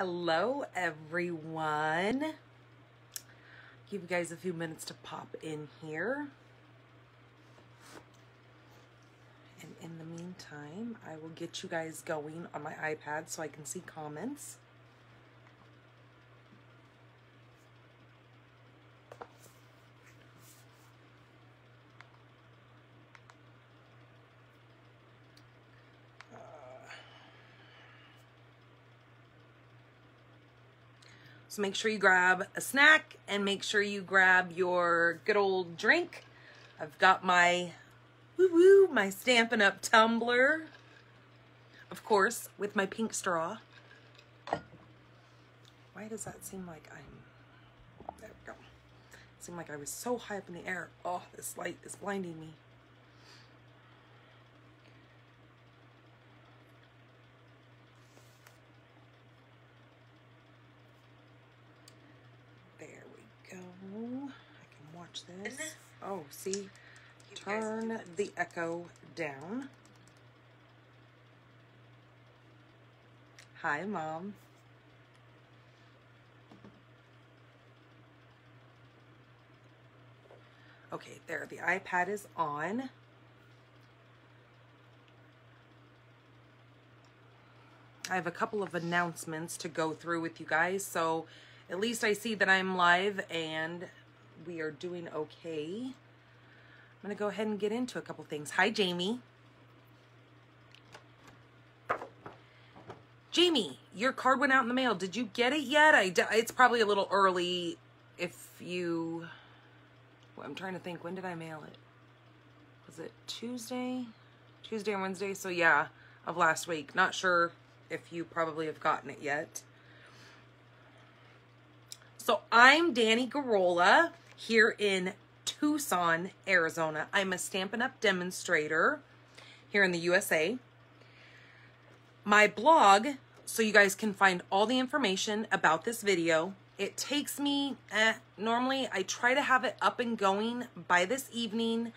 Hello, everyone. Give you guys a few minutes to pop in here. And in the meantime, I will get you guys going on my iPad so I can see comments. Make sure you grab a snack and make sure you grab your good old drink. I've got my woo woo, my Stampin' Up tumbler. Of course, with my pink straw. Why does that seem like I'm, there we go. Seem like I was so high up in the air. Oh, this light is blinding me. There we go. I can watch this. Oh, see? Turn the echo down. Hi, Mom. Okay, there. The iPad is on. I have a couple of announcements to go through with you guys. So at least I see that I'm live and we are doing okay. I'm going to go ahead and get into a couple things. Hi, Jamie. Jamie, your card went out in the mail. Did you get it yet? I it's probably a little early if you... Well, I'm trying to think. When did I mail it? Was it Tuesday? Tuesday and Wednesday? So yeah, of last week. Not sure if you probably have gotten it yet. So I'm Dani Gurrola here in Tucson, Arizona. I'm a Stampin' Up! demonstrator here in the USA. My blog, so you guys can find all the information about this video. It takes me, eh, normally I try to have it up and going by this evening,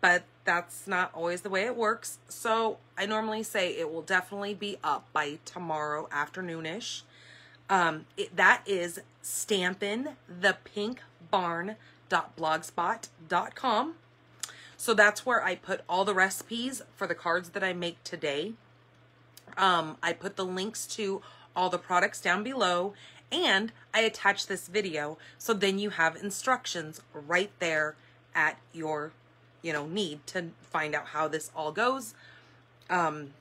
but that's not always the way it works. So I normally say it will definitely be up by tomorrow afternoonish. Um, that is Stampin' the Pink Barn blogspot.com. So that's where I put all the recipes for the cards that I make today. Um, I put the links to all the products down below and I attach this video so then you have instructions right there at your, you know, need to find out how this all goes. Um,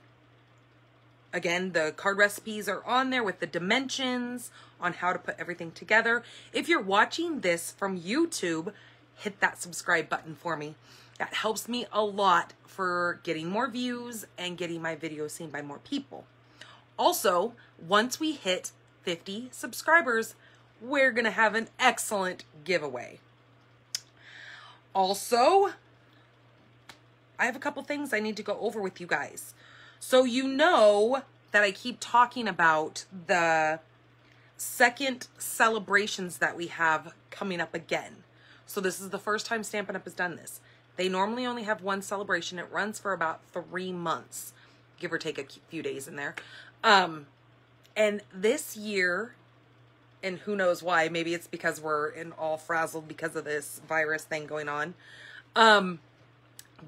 again, the card recipes are on there with the dimensions on how to put everything together. If you're watching this from YouTube, hit that subscribe button for me. That helps me a lot for getting more views and getting my videos seen by more people. Also, once we hit 50 subscribers, we're going to have an excellent giveaway. Also, I have a couple things I need to go over with you guys. So you know that I keep talking about the second celebrations that we have coming up again. So this is the first time Stampin' Up! has done this. They normally only have one celebration. It runs for about three months, give or take a few days in there. Um, and this year, and who knows why, maybe it's because we're in all frazzled because of this virus thing going on. Um,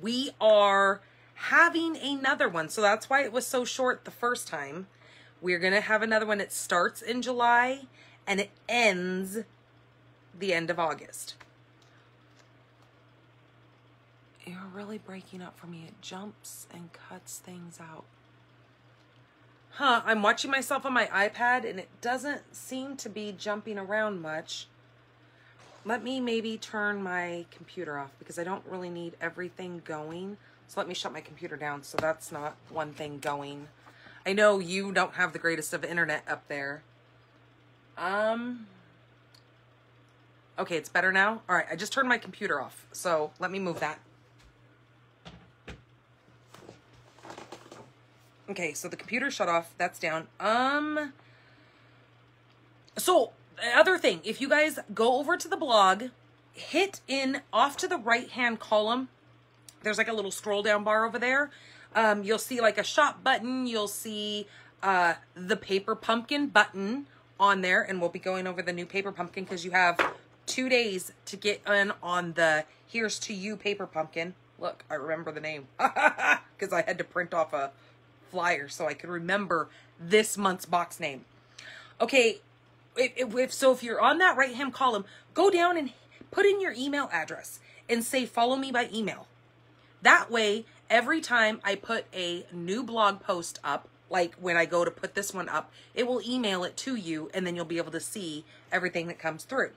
we are having another one. So that's why it was so short the first time. We're going to have another one. It starts in July and it ends the end of August. You're really breaking up for me. It jumps and cuts things out. Huh, I'm watching myself on my iPad and it doesn't seem to be jumping around much. Let me maybe turn my computer off because I don't really need everything going. So let me shut my computer down so that's not one thing going. I know you don't have the greatest of internet up there. Um, okay, it's better now. All right, I just turned my computer off. So let me move that. Okay, so the computer shut off. That's down. Um, so other thing, if you guys go over to the blog, hit in off to the right hand column. There's like a little scroll down bar over there. Um, you'll see like a shop button. You'll see uh, the paper pumpkin button on there, and we'll be going over the new paper pumpkin because you have two days to get in on the here's to you paper pumpkin. Look, I remember the name because I had to print off a flyer so I could remember this month's box name. Okay, if, if, so, if you're on that right hand column, go down and put in your email address and say follow me by email. That way, every time I put a new blog post up, like when I go to put this one up, it will email it to you and then you'll be able to see everything that comes through.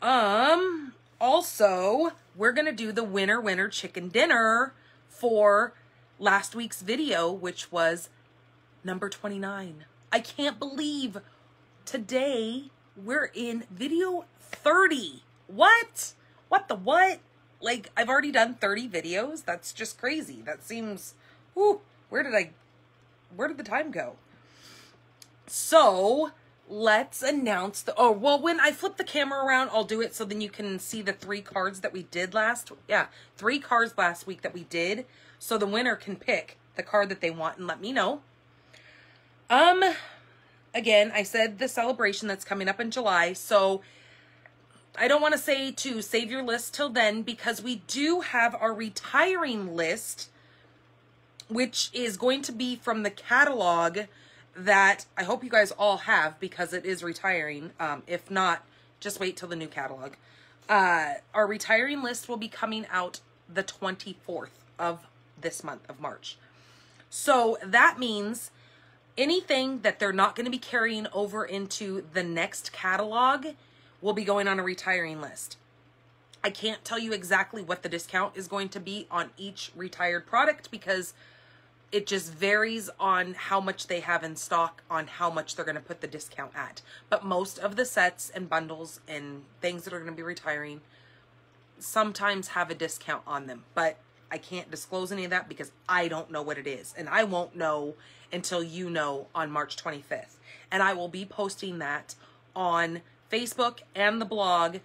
Um, also, we're going to do the winner winner chicken dinner for last week's video, which was number 29. I can't believe today we're in video 30. What? What the what? Like, I've already done 30 videos. That's just crazy. That seems, whew, where did I, where did the time go? So, let's announce the, oh, well, when I flip the camera around, I'll do it so then you can see the three cards that we did last, yeah, three cards last week that we did. So the winner can pick the card that they want and let me know. Um, again, I said the celebration that's coming up in July. So I don't want to say to save your list till then because we do have our retiring list, which is going to be from the catalog that I hope you guys all have because it is retiring. Um, if not, just wait till the new catalog. Uh, our retiring list will be coming out the 24th of this month of March. So that means anything that they're not going to be carrying over into the next catalog will be going on a retiring list. I can't tell you exactly what the discount is going to be on each retired product because it just varies on how much they have in stock on how much they're going to put the discount at. But most of the sets and bundles and things that are going to be retiring sometimes have a discount on them. But I can't disclose any of that because I don't know what it is. And I won't know until you know on March 25th. And I will be posting that on Facebook and the blog.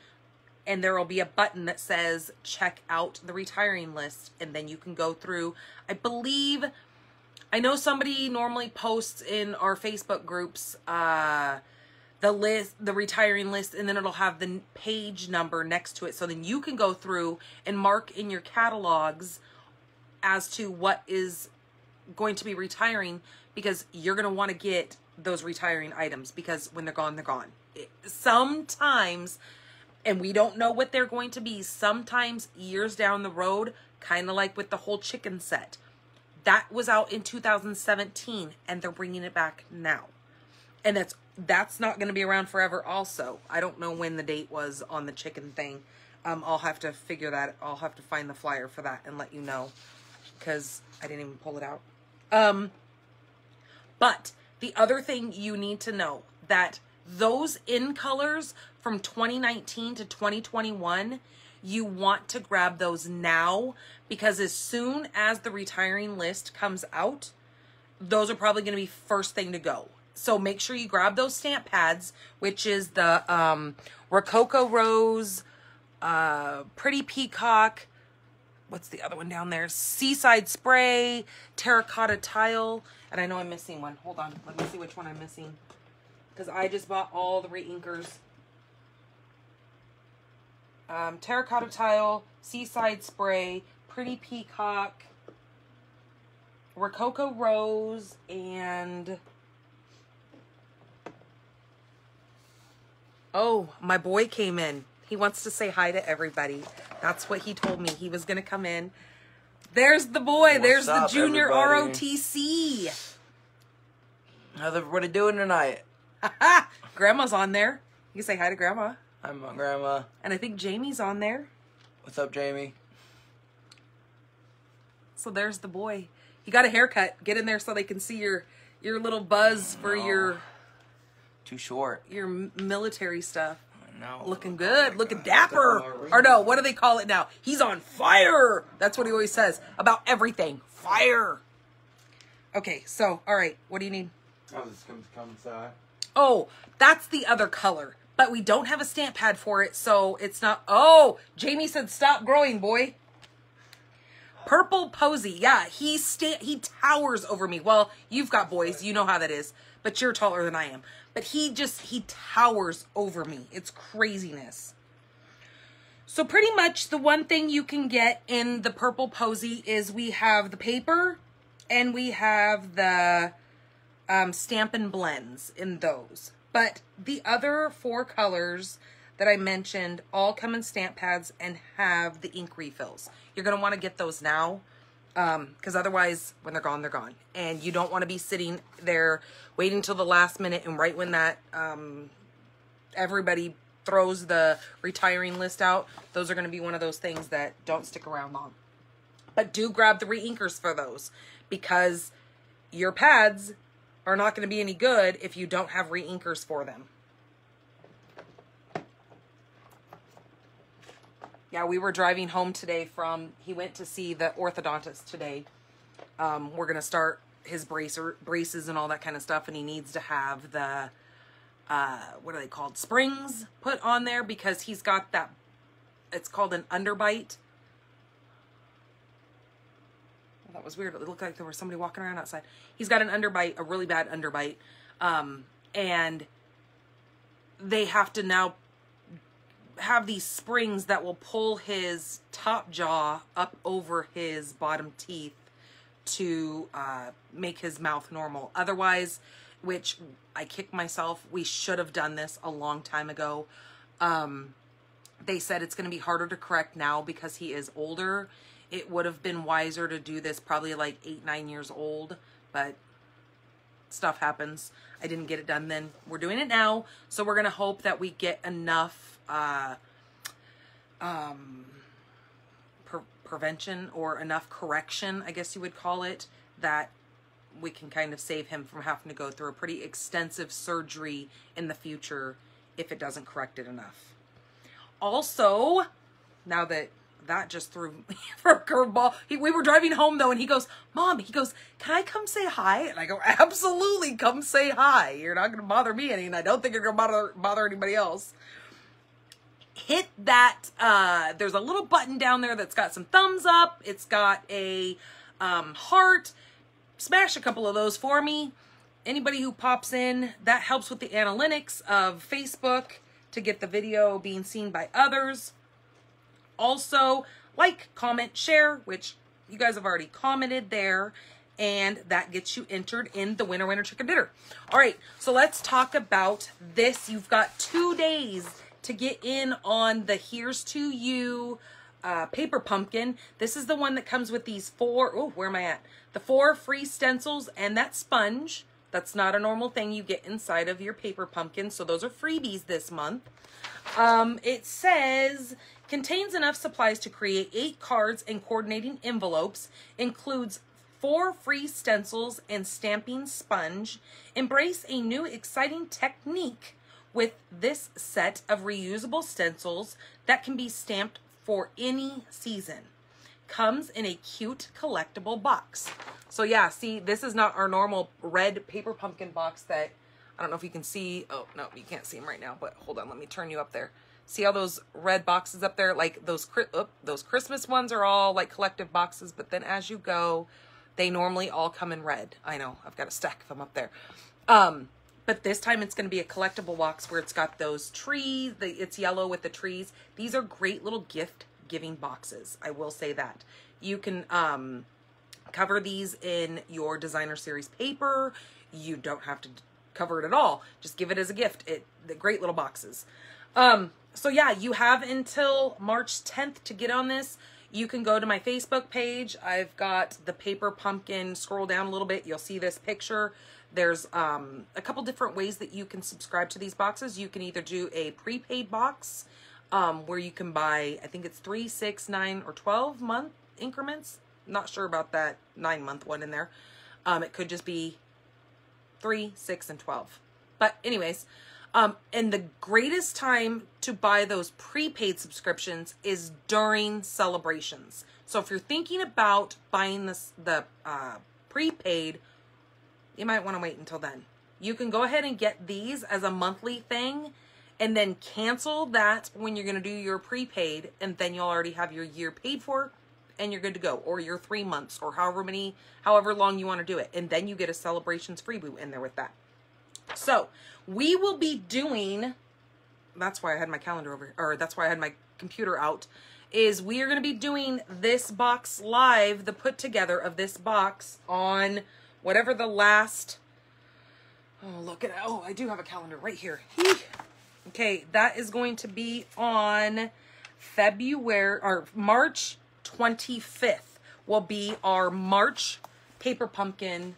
And there will be a button that says check out the retiring list. And then you can go through, I believe, I know somebody normally posts in our Facebook groups, uh, the list, the retiring list, and then it'll have the page number next to it. So then you can go through and mark in your catalogs as to what is going to be retiring because you're going to want to get those retiring items because when they're gone, they're gone. Sometimes, and we don't know what they're going to be, sometimes years down the road, kind of like with the whole chicken set. That was out in 2017 and they're bringing it back now. And that's that's not going to be around forever also. I don't know when the date was on the chicken thing. Um, I'll have to figure that. I'll have to find the flyer for that and let you know because I didn't even pull it out. Um, but the other thing you need to know that those in colors from 2019 to 2021, you want to grab those now because as soon as the retiring list comes out, those are probably going to be first thing to go. So make sure you grab those stamp pads, which is the um, Rococo Rose, uh, Pretty Peacock, what's the other one down there? Seaside Spray, Terracotta Tile, and I know I'm missing one. Hold on, let me see which one I'm missing. Because I just bought all the reinkers. Um, terracotta Tile, Seaside Spray, Pretty Peacock, Rococo Rose, and Oh, my boy came in. He wants to say hi to everybody. That's what he told me. He was going to come in. There's the boy. What's There's the junior everybody? ROTC. How's everybody doing tonight? Grandma's on there. You can say hi to Grandma. I'm my grandma. And I think Jamie's on there. What's up, Jamie? So there's the boy. He got a haircut. Get in there so they can see your your little buzz for your Too short. your military stuff. No. Looking Oh good, looking dapper. Or no, what do they call it now? He's on fire. That's what he always says about everything. Fire. Okay, so all right, what do you need? I was just going to come inside. Oh, that's the other color. But we don't have a stamp pad for it, so it's not. Oh, Jamie said stop growing, boy. Purple Posy. Yeah, he sta- he towers over me. Well, you've got boys, you know how that is. But you're taller than I am. But he just he towers over me. It's craziness. So pretty much the one thing you can get in the Purple Posy is we have the paper and we have the um, Stampin' Blends in those. But the other four colors that I mentioned all come in stamp pads and have the ink refills. You're going to want to get those now because otherwise when they're gone, they're gone. And you don't want to be sitting there waiting till the last minute and right when that um, everybody throws the retiring list out, those are going to be one of those things that don't stick around long. But do grab the re-inkers for those because your pads are not going to be any good if you don't have re-inkers for them. Yeah, we were driving home today from, he went to see the orthodontist today. Um, we're going to start his bracer, braces and all that kind of stuff, and he needs to have the, uh, what are they called? Springs put on there because he's got that, it's called an underbite. That was weird. It looked like there was somebody walking around outside. He's got an underbite, a really bad underbite. Um, and they have to now have these springs that will pull his top jaw up over his bottom teeth to uh, make his mouth normal. Otherwise, which I kick myself, we should have done this a long time ago. Um, they said it's going to be harder to correct now because he is older. It would have been wiser to do this probably like eight, nine years old, but stuff happens. I didn't get it done then. We're doing it now. So we're going to hope that we get enough uh, um, pre- prevention or enough correction, I guess you would call it, that we can kind of save him from having to go through a pretty extensive surgery in the future if it doesn't correct it enough. Also, now that that just threw me for a curveball. He, we were driving home though, and he goes, "Mom," he goes, "Can I come say hi?" And I go, "Absolutely, come say hi. You're not going to bother me any, and I don't think you're going to bother bother anybody else." Hit that. Uh, there's a little button down there that's got some thumbs up. It's got a um, heart. Smash a couple of those for me. Anybody who pops in, that helps with the analytics of Facebook to get the video being seen by others. Also, like, comment, share, which you guys have already commented there, and that gets you entered in the winner, winner, chicken dinner. All right, so let's talk about this. You've got two days to get in on the Here's to You uh, paper pumpkin. This is the one that comes with these four, oh, where am I at? The four free stencils and that sponge. That's not a normal thing you get inside of your paper pumpkin. So those are freebies this month. Um, it says contains enough supplies to create eight cards and coordinating envelopes, includes four free stencils and stamping sponge. Embrace a new exciting technique with this set of reusable stencils that can be stamped for any season. Comes in a cute collectible box. So yeah, see, this is not our normal red paper pumpkin box that I don't know if you can see. Oh, no, you can't see them right now, but hold on, let me turn you up there. See all those red boxes up there? Like those oop, those Christmas ones are all like collective boxes, but then as you go, they normally all come in red. I know, I've got a stack of them up there. Um, but this time it's going to be a collectible box where it's got those trees, the, it's yellow with the trees. These are great little gift giving boxes. I will say that. You can um, cover these in your designer series paper. You don't have to cover it at all. Just give it as a gift. It the great little boxes. Um, so yeah, you have until March 10th to get on this. You can go to my Facebook page. I've got the paper pumpkin. Scroll down a little bit. You'll see this picture. There's um, a couple different ways that you can subscribe to these boxes. You can either do a prepaid box um, where you can buy, I think it's three, six, nine, or 12 month increments. Not sure about that nine month one in there. Um, it could just be three, six, and 12. But anyways, um, and the greatest time to buy those prepaid subscriptions is during celebrations. So if you're thinking about buying this the uh, prepaid, you might want to wait until then. You can go ahead and get these as a monthly thing and then cancel that when you're going to do your prepaid and then you'll already have your year paid for and you're good to go, or your three months, or however many, however long you want to do it. And then you get a celebrations freebie in there with that. So we will be doing, that's why I had my calendar over, or that's why I had my computer out, is we are going to be doing this box live, the put together of this box on whatever the last, oh, look at, oh, I do have a calendar right here. Okay, that is going to be on February or March 25th will be our March Paper Pumpkin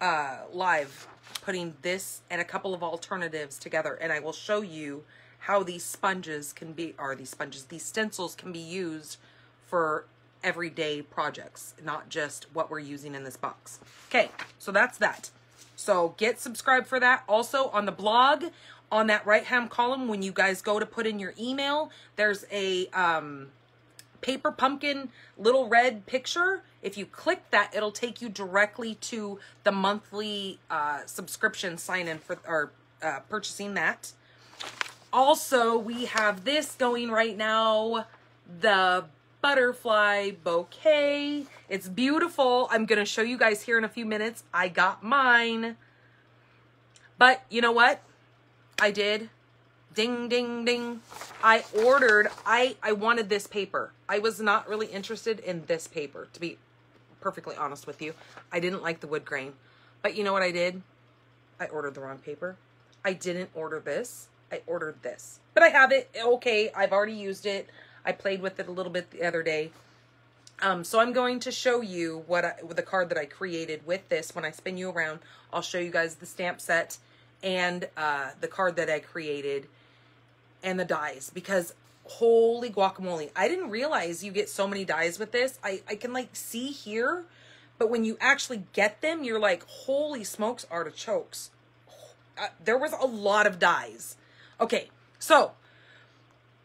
uh, live, putting this and a couple of alternatives together. And I will show you how these sponges can be, or these sponges, these stencils can be used for everyday projects, not just what we're using in this box. Okay, so that's that. So get subscribed for that. Also on the blog, on that right hand column, when you guys go to put in your email, there's a um, paper pumpkin little red picture. If you click that, it'll take you directly to the monthly uh, subscription sign in for or uh, purchasing that. Also, we have this going right now, the butterfly bouquet. It's beautiful. I'm going to show you guys here in a few minutes. I got mine. But you know what? I did. Ding, ding, ding. I ordered, I, I wanted this paper. I was not really interested in this paper, to be perfectly honest with you. I didn't like the wood grain. But you know what I did? I ordered the wrong paper. I didn't order this. I ordered this. But I have it. Okay, I've already used it. I played with it a little bit the other day. Um, so I'm going to show you what I, with the card that I created with this. When I spin you around, I'll show you guys the stamp set and uh, the card that I created and the dies because holy guacamole. I didn't realize you get so many dies with this. I, I can like see here, but when you actually get them, you're like, holy smokes, artichokes. Uh, there was a lot of dies. Okay, so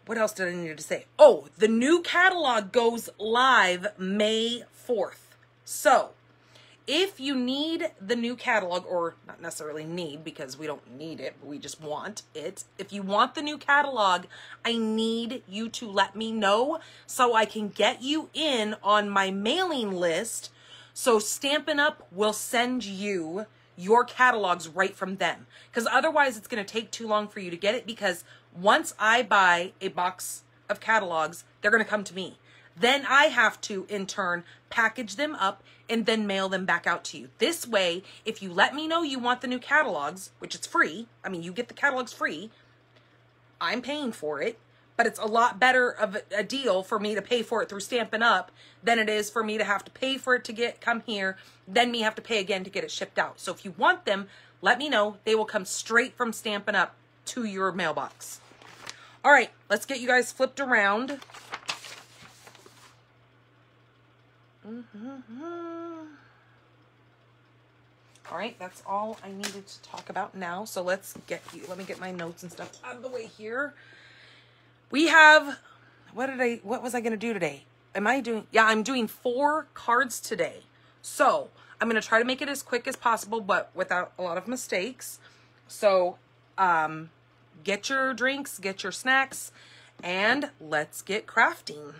what else did I need to say? Oh, the new catalog goes live May 4th. So if you need the new catalog, or not necessarily need because we don't need it, we just want it. If you want the new catalog, I need you to let me know so I can get you in on my mailing list. So Stampin' Up! will send you your catalogs right from them. Because otherwise, it's going to take too long for you to get it. Because once I buy a box of catalogs, they're going to come to me. Then I have to, in turn, package them up and then mail them back out to you. This way, if you let me know you want the new catalogs, which it's free, I mean, you get the catalogs free, I'm paying for it, but it's a lot better of a deal for me to pay for it through Stampin' Up than it is for me to have to pay for it to get come here, then me have to pay again to get it shipped out. So if you want them, let me know. They will come straight from Stampin' Up to your mailbox. All right, let's get you guys flipped around. Mm-hmm. All right, that's all I needed to talk about now. So let's get you, let me get my notes and stuff out of the way here. We have, what did I, what was I going to do today? Am I doing, yeah, I'm doing four cards today. So I'm going to try to make it as quick as possible, but without a lot of mistakes. So, um, get your drinks, get your snacks, and let's get crafting.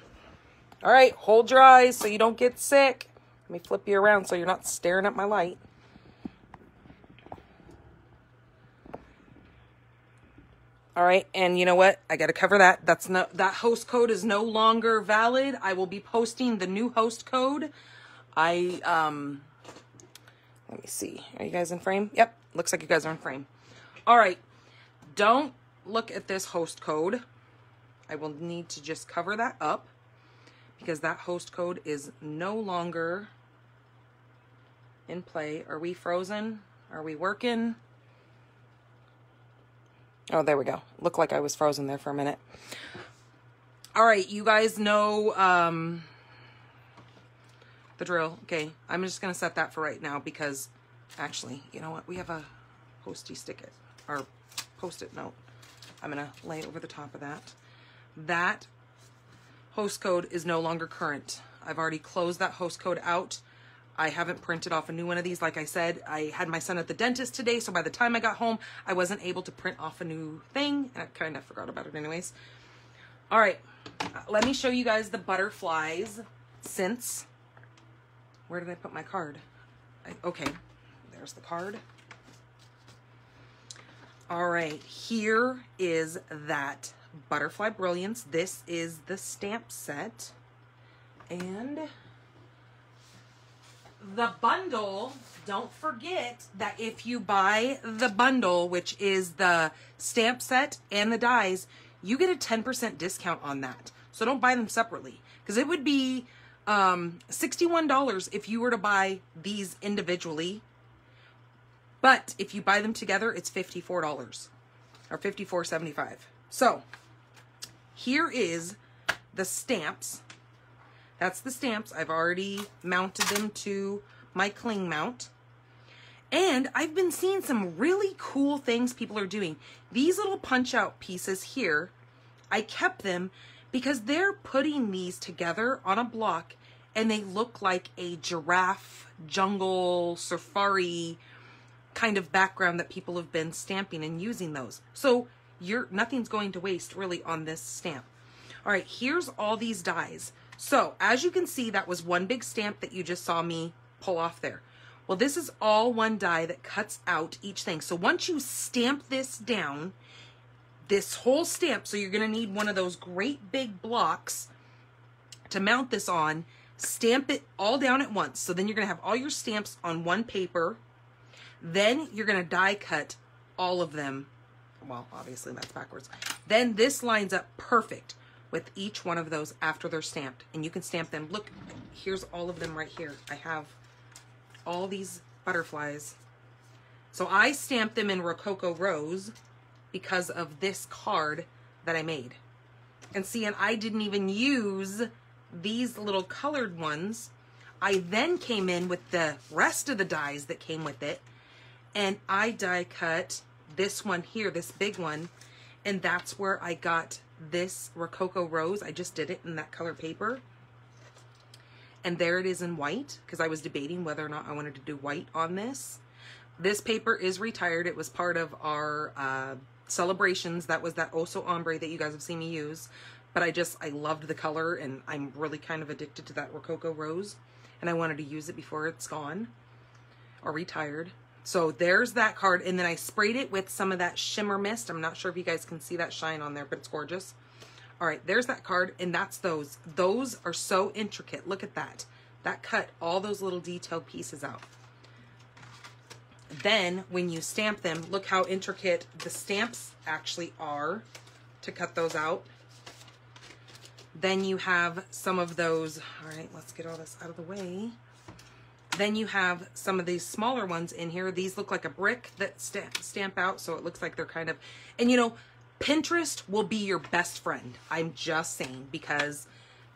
All right, hold your eyes so you don't get sick. Let me flip you around so you're not staring at my light. All right, and you know what? I got to cover that. That's no that host code is no longer valid. I will be posting the new host code. I um let me see. Are you guys in frame? Yep, looks like you guys are in frame. All right. Don't look at this host code. I will need to just cover that up because that host code is no longer in play. Are we frozen? Are we working? Oh, there we go. Looked like I was frozen there for a minute. All right, you guys know um, the drill. Okay, I'm just going to set that for right now because actually, you know what? We have a hosty stick or post-it note. I'm to lay it over the top of that. That host code is no longer current. I've already closed that host code out. I haven't printed off a new one of these. Like I said, I had my son at the dentist today, so by the time I got home, I wasn't able to print off a new thing. And I kind of forgot about it anyways. All right, uh, let me show you guys the butterflies since where did I put my card? I, okay, there's the card. All right, here is that Butterfly Brilliance. This is the stamp set. And the bundle, don't forget that if you buy the bundle, which is the stamp set and the dies, you get a 10% discount on that. So don't buy them separately because it would be um, $61 if you were to buy these individually. But if you buy them together, it's $54 or $54.75. So here is the stamps. That's the stamps. I've already mounted them to my cling mount. And I've been seeing some really cool things people are doing. These little punch out pieces here, I kept them because they're putting these together on a block and they look like a giraffe, jungle, safari kind of background that people have been stamping and using those. So you're nothing's going to waste really on this stamp. All right, here's all these dies. So as you can see, that was one big stamp that you just saw me pull off there. Well, this is all one die that cuts out each thing. So once you stamp this down, this whole stamp, so you're going to need one of those great big blocks to mount this on, stamp it all down at once. So then you're going to have all your stamps on one paper. Then you're going to die cut all of them. Well, obviously that's backwards. Then this lines up perfect with each one of those after they're stamped. And you can stamp them. Look, here's all of them right here. I have all these butterflies. So I stamped them in Rococo Rose because of this card that I made. And see, and I didn't even use these little colored ones. I then came in with the rest of the dies that came with it. And I die cut this one here, this big one. And that's where I got this Rococo Rose. I just did it in that color paper. And there it is in white because I was debating whether or not I wanted to do white on this. This paper is retired. It was part of our uh, celebrations. That was that Oso Ombre that you guys have seen me use. But I just, I loved the color and I'm really kind of addicted to that Rococo Rose. And I wanted to use it before it's gone or retired. So there's that card. And then I sprayed it with some of that shimmer mist. I'm not sure if you guys can see that shine on there, but it's gorgeous. All right, there's that card. And that's those. Those are so intricate. Look at that. That cut all those little detailed pieces out. Then when you stamp them, look how intricate the stamps actually are to cut those out. Then you have some of those. All right, let's get all this out of the way. Then you have some of these smaller ones in here. These look like a brick that stamp, stamp out, so it looks like they're kind of, and you know, Pinterest will be your best friend. I'm just saying, because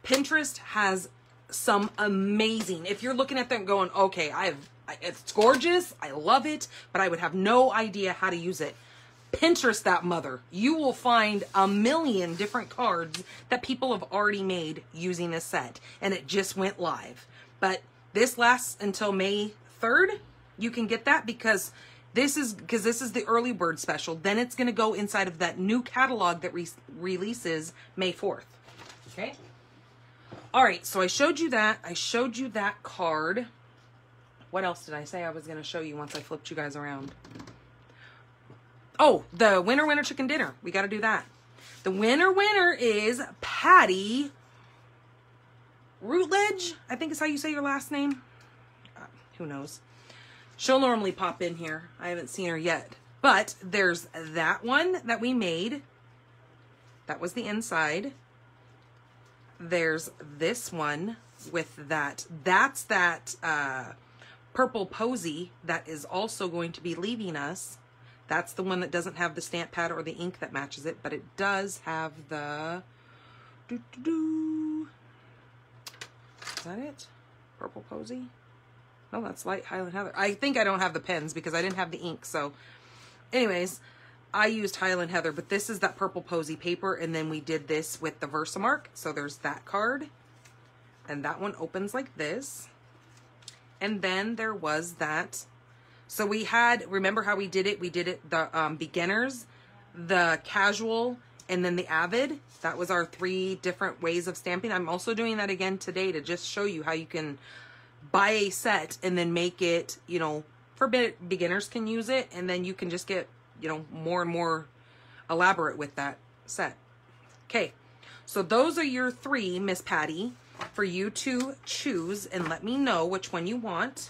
Pinterest has some amazing, if you're looking at them going, okay, I have, it's gorgeous, I love it, but I would have no idea how to use it. Pinterest that mother. You will find a million different cards that people have already made using this set, and it just went live. But this lasts until May 3rd. You can get that because this is because this is the early bird special. Then it's going to go inside of that new catalog that re releases May 4th. Okay. All right. So I showed you that. I showed you that card. What else did I say I was going to show you once I flipped you guys around? Oh, the winner, winner chicken dinner. We got to do that. The winner, winner is Patty Routledge, I think is how you say your last name. Uh, who knows? She'll normally pop in here. I haven't seen her yet. But there's that one that we made. That was the inside. There's this one with that. That's that uh, purple posy that is also going to be leaving us. That's the one that doesn't have the stamp pad or the ink that matches it, but it does have the... Doo -doo -doo. Is that it? Purple Posy? No, that's light Highland Heather. I think I don't have the pens because I didn't have the ink. So anyways, I used Highland Heather, but this is that Purple Posy paper. And then we did this with the Versamark. So there's that card. And that one opens like this. And then there was that. So we had, remember how we did it? We did it the um, beginners, the casual, and then the Avid. That was our three different ways of stamping. I'm also doing that again today to just show you how you can buy a set and then make it, you know, for beginners can use it, and then you can just get, you know, more and more elaborate with that set. Okay, so those are your three, Miss Patty, for you to choose and let me know which one you want.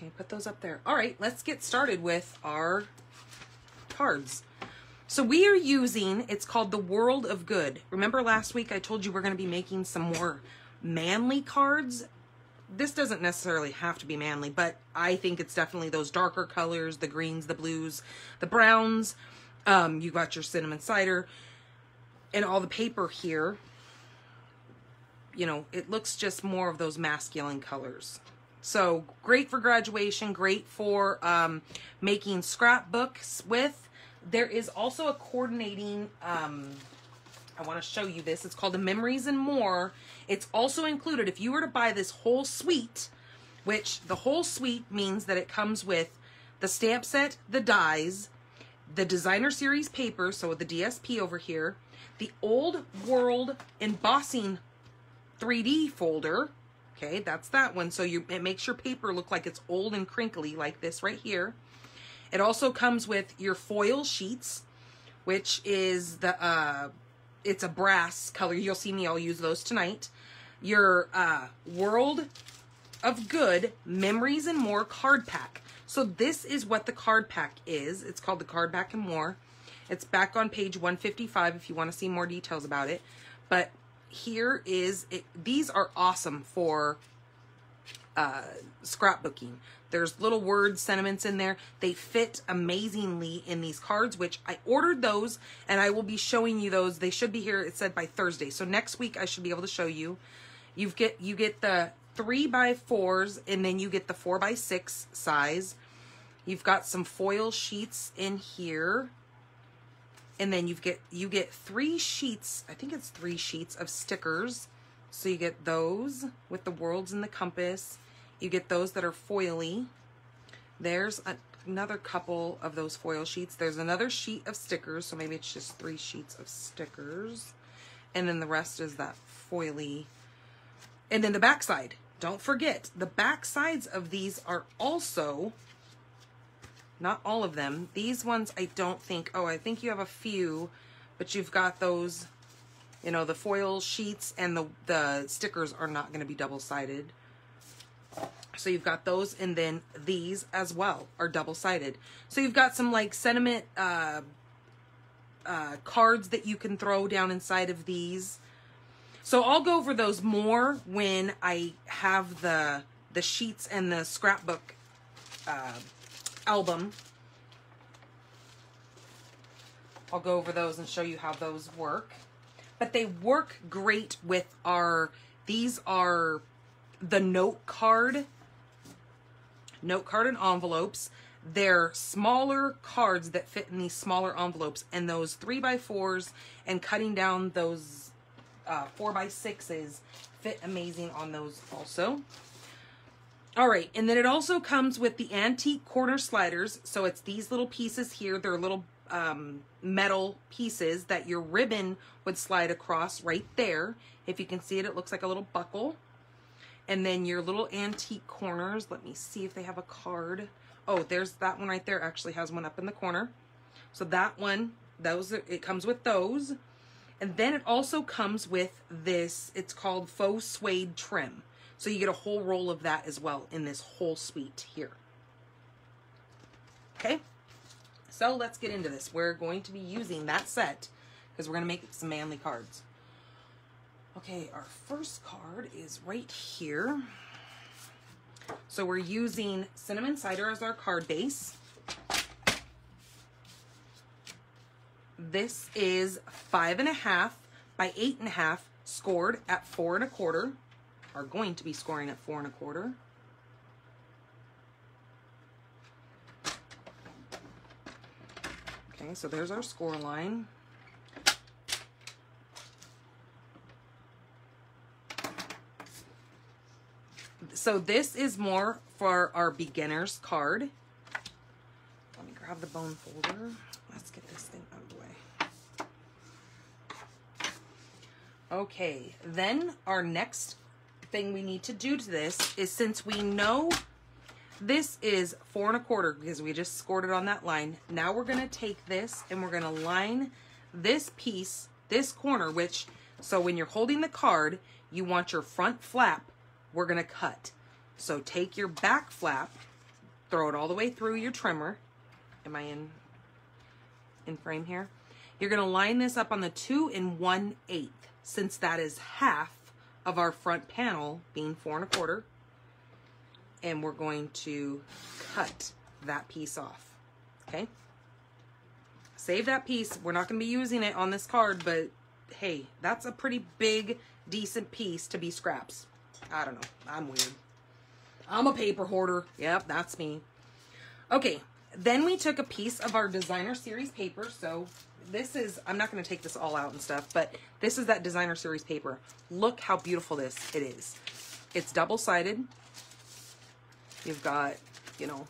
Okay, put those up there. All right, let's get started with our cards. So we are using, it's called the World of Good. Remember last week I told you we're going to be making some more manly cards? This doesn't necessarily have to be manly, but I think it's definitely those darker colors, the greens, the blues, the browns. Um, you got your cinnamon cider and all the paper here. You know, it looks just more of those masculine colors. So great for graduation, great for um, making scrapbooks with. There is also a coordinating, um, I want to show you this. It's called the Memories and More. It's also included, if you were to buy this whole suite, which the whole suite means that it comes with the stamp set, the dies, the designer series paper, so the DSP over here, the old world embossing 3D folder. Okay, that's that one. So you it makes your paper look like it's old and crinkly like this right here. It also comes with your foil sheets, which is the uh it's a brass color. You'll see me I'll use those tonight. Your uh World of Good Memories and More card pack. So this is what the card pack is. It's called the card pack and more. It's back on page 155 if you want to see more details about it. But here is it, these are awesome for uh, scrapbooking. There's little words, sentiments in there. They fit amazingly in these cards, which I ordered those and I will be showing you those. They should be here, it said by Thursday. So next week I should be able to show you. You get you get the three by fours and then you get the four by six size. You've got some foil sheets in here. And then you get you get three sheets, I think it's three sheets of stickers. So you get those with the worlds and the compass. You get those that are foily. There's a, another couple of those foil sheets. There's another sheet of stickers, so maybe it's just three sheets of stickers. And then the rest is that foily. And then the backside. Don't forget, the back sides of these are also, not all of them. These ones I don't think, oh, I think you have a few, but you've got those, you know, the foil sheets and the, the stickers are not going to be double-sided. So you've got those, and then these as well are double-sided. So you've got some like sentiment uh, uh, cards that you can throw down inside of these. So I'll go over those more when I have the the sheets and the scrapbook uh, album. I'll go over those and show you how those work. But they work great with our, these are the note card, note card and envelopes. They're smaller cards that fit in these smaller envelopes and those three by fours and cutting down those uh, four by sixes fit amazing on those also. All right, and then it also comes with the antique corner sliders. So it's these little pieces here. They're little um, metal pieces that your ribbon would slide across right there. If you can see it, it looks like a little buckle. And then your little antique corners. Let me see if they have a card. Oh, there's that one right there. Actually has one up in the corner. So that one, those it comes with those. And then it also comes with this, it's called faux suede trim. So you get a whole roll of that as well in this whole suite here. Okay, so let's get into this. We're going to be using that set because we're going to make some manly cards. Okay, our first card is right here. So we're using cinnamon cider as our card base. This is five and a half by eight and a half, scored at four and a quarter, are going to be scoring at four and a quarter. Okay, so there's our score line. So this is more for our beginners card. Let me grab the bone folder. Let's get this thing out of the way. Okay, then our next thing we need to do to this is since we know this is four and a quarter because we just scored it on that line. Now we're gonna take this and we're gonna line this piece, this corner, which, so when you're holding the card, you want your front flap, we're gonna cut. So take your back flap, throw it all the way through your trimmer. Am I in, in frame here? You're gonna line this up on the two and one eighth, since that is half of our front panel being four and a quarter. And we're going to cut that piece off, okay? Save that piece. We're not gonna be using it on this card, but hey, that's a pretty big, decent piece to be scraps. I don't know, I'm weird. I'm a paper hoarder. Yep, that's me. Okay, then we took a piece of our designer series paper. So this is, I'm not going to take this all out and stuff, but this is that designer series paper. Look how beautiful this it is. It's double-sided. You've got, you know,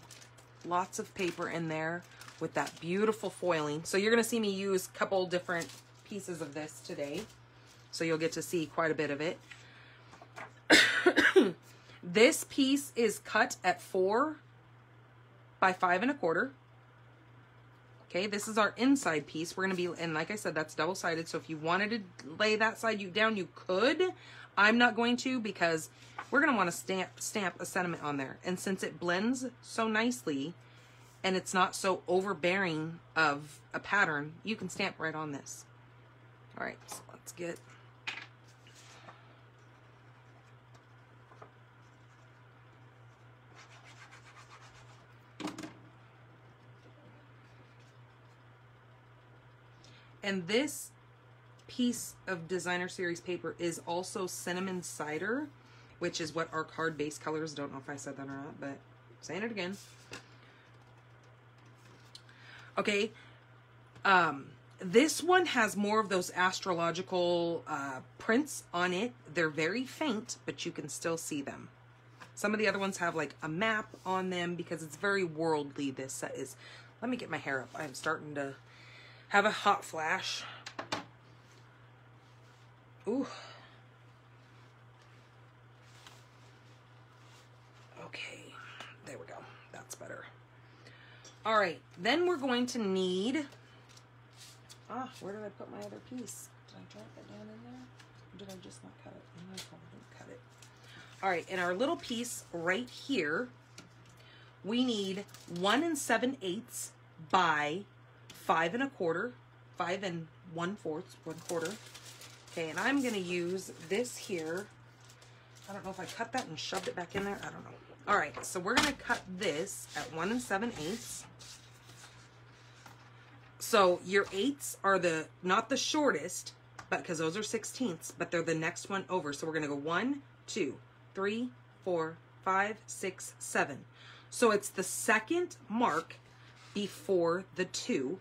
lots of paper in there with that beautiful foiling. So you're going to see me use a couple different pieces of this today. So you'll get to see quite a bit of it. this piece is cut at four by five and a quarter. Okay, this is our inside piece. We're going to be, and like I said, that's double-sided. So if you wanted to lay that side you down, you could. I'm not going to because we're going to want to stamp, stamp a sentiment on there. And since it blends so nicely and it's not so overbearing of a pattern, you can stamp right on this. All right, so let's get And this piece of designer series paper is also cinnamon cider, which is what our card base colors. Don't know if I said that or not, but saying it again. Okay. Um, this one has more of those astrological uh, prints on it. They're very faint, but you can still see them. Some of the other ones have like a map on them because it's very worldly. This set is. Let me get my hair up. I'm starting to have a hot flash. Ooh. Okay, there we go. That's better. All right, then we're going to need, ah, where did I put my other piece? Did I drop it down in there? Or did I just not cut it? No, I probably didn't cut it. All right, in our little piece right here, we need one and seven eighths by five and a quarter, five and one fourth, one quarter. Okay, and I'm gonna use this here. I don't know if I cut that and shoved it back in there. I don't know. All right, so we're gonna cut this at one and seven eighths. So your eighths are the, not the shortest, but because those are sixteenths, but they're the next one over. So we're gonna go one, two, three, four, five, six, seven. So it's the second mark before the two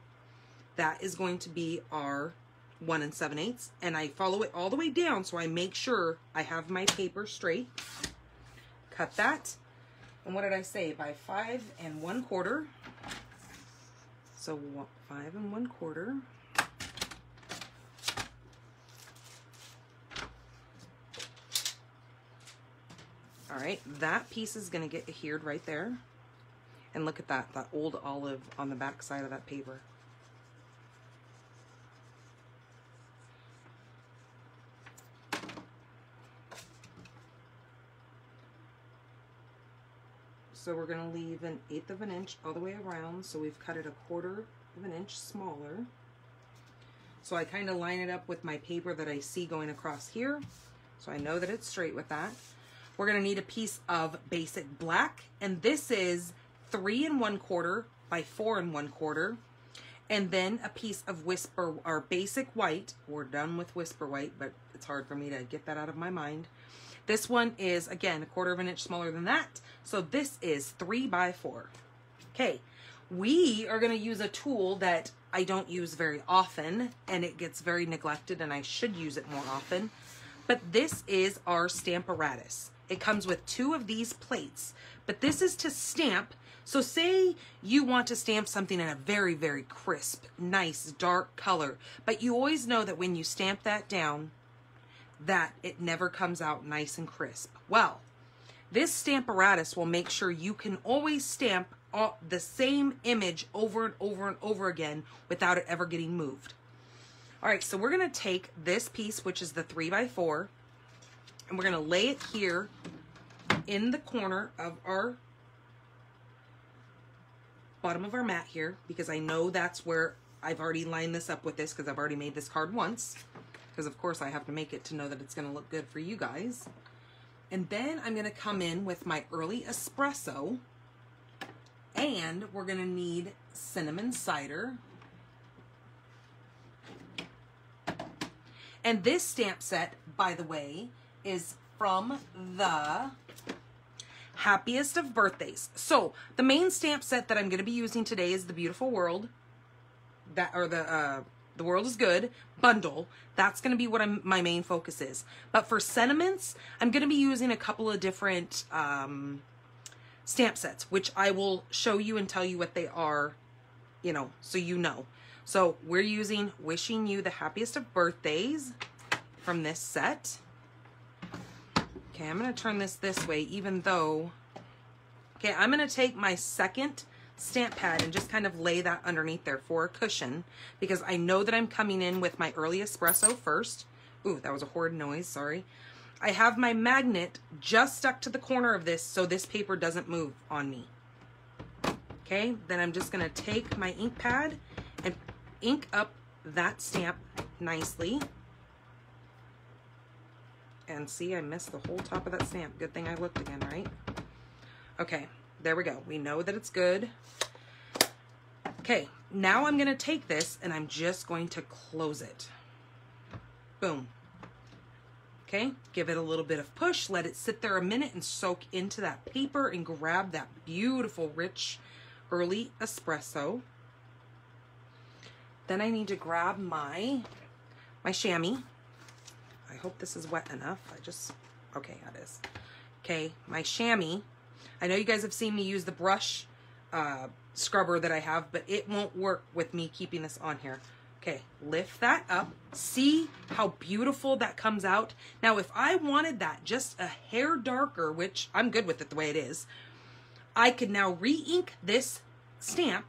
that is going to be our one and seven eighths. And I follow it all the way down so I make sure I have my paper straight. Cut that. And what did I say? By five and one quarter. So five and one quarter. All right that piece is going to get adhered right there. And look at that that old olive on the back side of that paper So we're going to leave an eighth of an inch all the way around. So we've cut it a quarter of an inch smaller. So I kind of line it up with my paper that I see going across here. So I know that it's straight with that. We're going to need a piece of basic black. And this is three and one quarter by four and one quarter. And then a piece of whisper or basic white. We're done with whisper white, but it's hard for me to get that out of my mind. This one is, again, a quarter of an inch smaller than that. So this is three by four. Okay, we are going to use a tool that I don't use very often and it gets very neglected and I should use it more often. But this is our Stamparatus. It comes with two of these plates, but this is to stamp So say you want to stamp something in a very, very crisp, nice, dark color, but you always know that when you stamp that down, that it never comes out nice and crisp. Well, this Stamparatus will make sure you can always stamp the same image over and over and over again without it ever getting moved. All right, so we're gonna take this piece, which is the three by four, and we're gonna lay it here in the corner of our bottom of our mat here because I know that's where I've already lined this up with this because I've already made this card once because of course I have to make it to know that it's going to look good for you guys. And then I'm going to come in with my early espresso and we're going to need cinnamon cider. And this stamp set, by the way, is from the happiest of birthdays. So the main stamp set that I'm going to be using today is the Beautiful World, that or the uh, the World of Good bundle. That's going to be what I'm, my main focus is. But for sentiments, I'm going to be using a couple of different um, stamp sets, which I will show you and tell you what they are, you know, so you know. So we're using Wishing You the Happiest of Birthdays from this set. Okay, I'm going to turn this this way, even though... Okay, I'm going to take my second stamp pad and just kind of lay that underneath there for a cushion because I know that I'm coming in with my early espresso first. Ooh, that was a horrid noise, sorry. I have my magnet just stuck to the corner of this so this paper doesn't move on me. Okay, then I'm just gonna take my ink pad and ink up that stamp nicely. And see, I missed the whole top of that stamp. Good thing I looked again, right? Okay, there we go. We know that it's good. Okay, now I'm going to take this and I'm just going to close it. Boom. Okay, give it a little bit of push, let it sit there a minute and soak into that paper and grab that beautiful, rich, early espresso. Then I need to grab my, my chamois. I hope this is wet enough. I just, okay, that is. Okay, my chamois. I know you guys have seen me use the brush uh, scrubber that I have, but it won't work with me keeping this on here. Okay, lift that up. See how beautiful that comes out? Now, if I wanted that just a hair darker, which I'm good with it the way it is, I could now re-ink this stamp.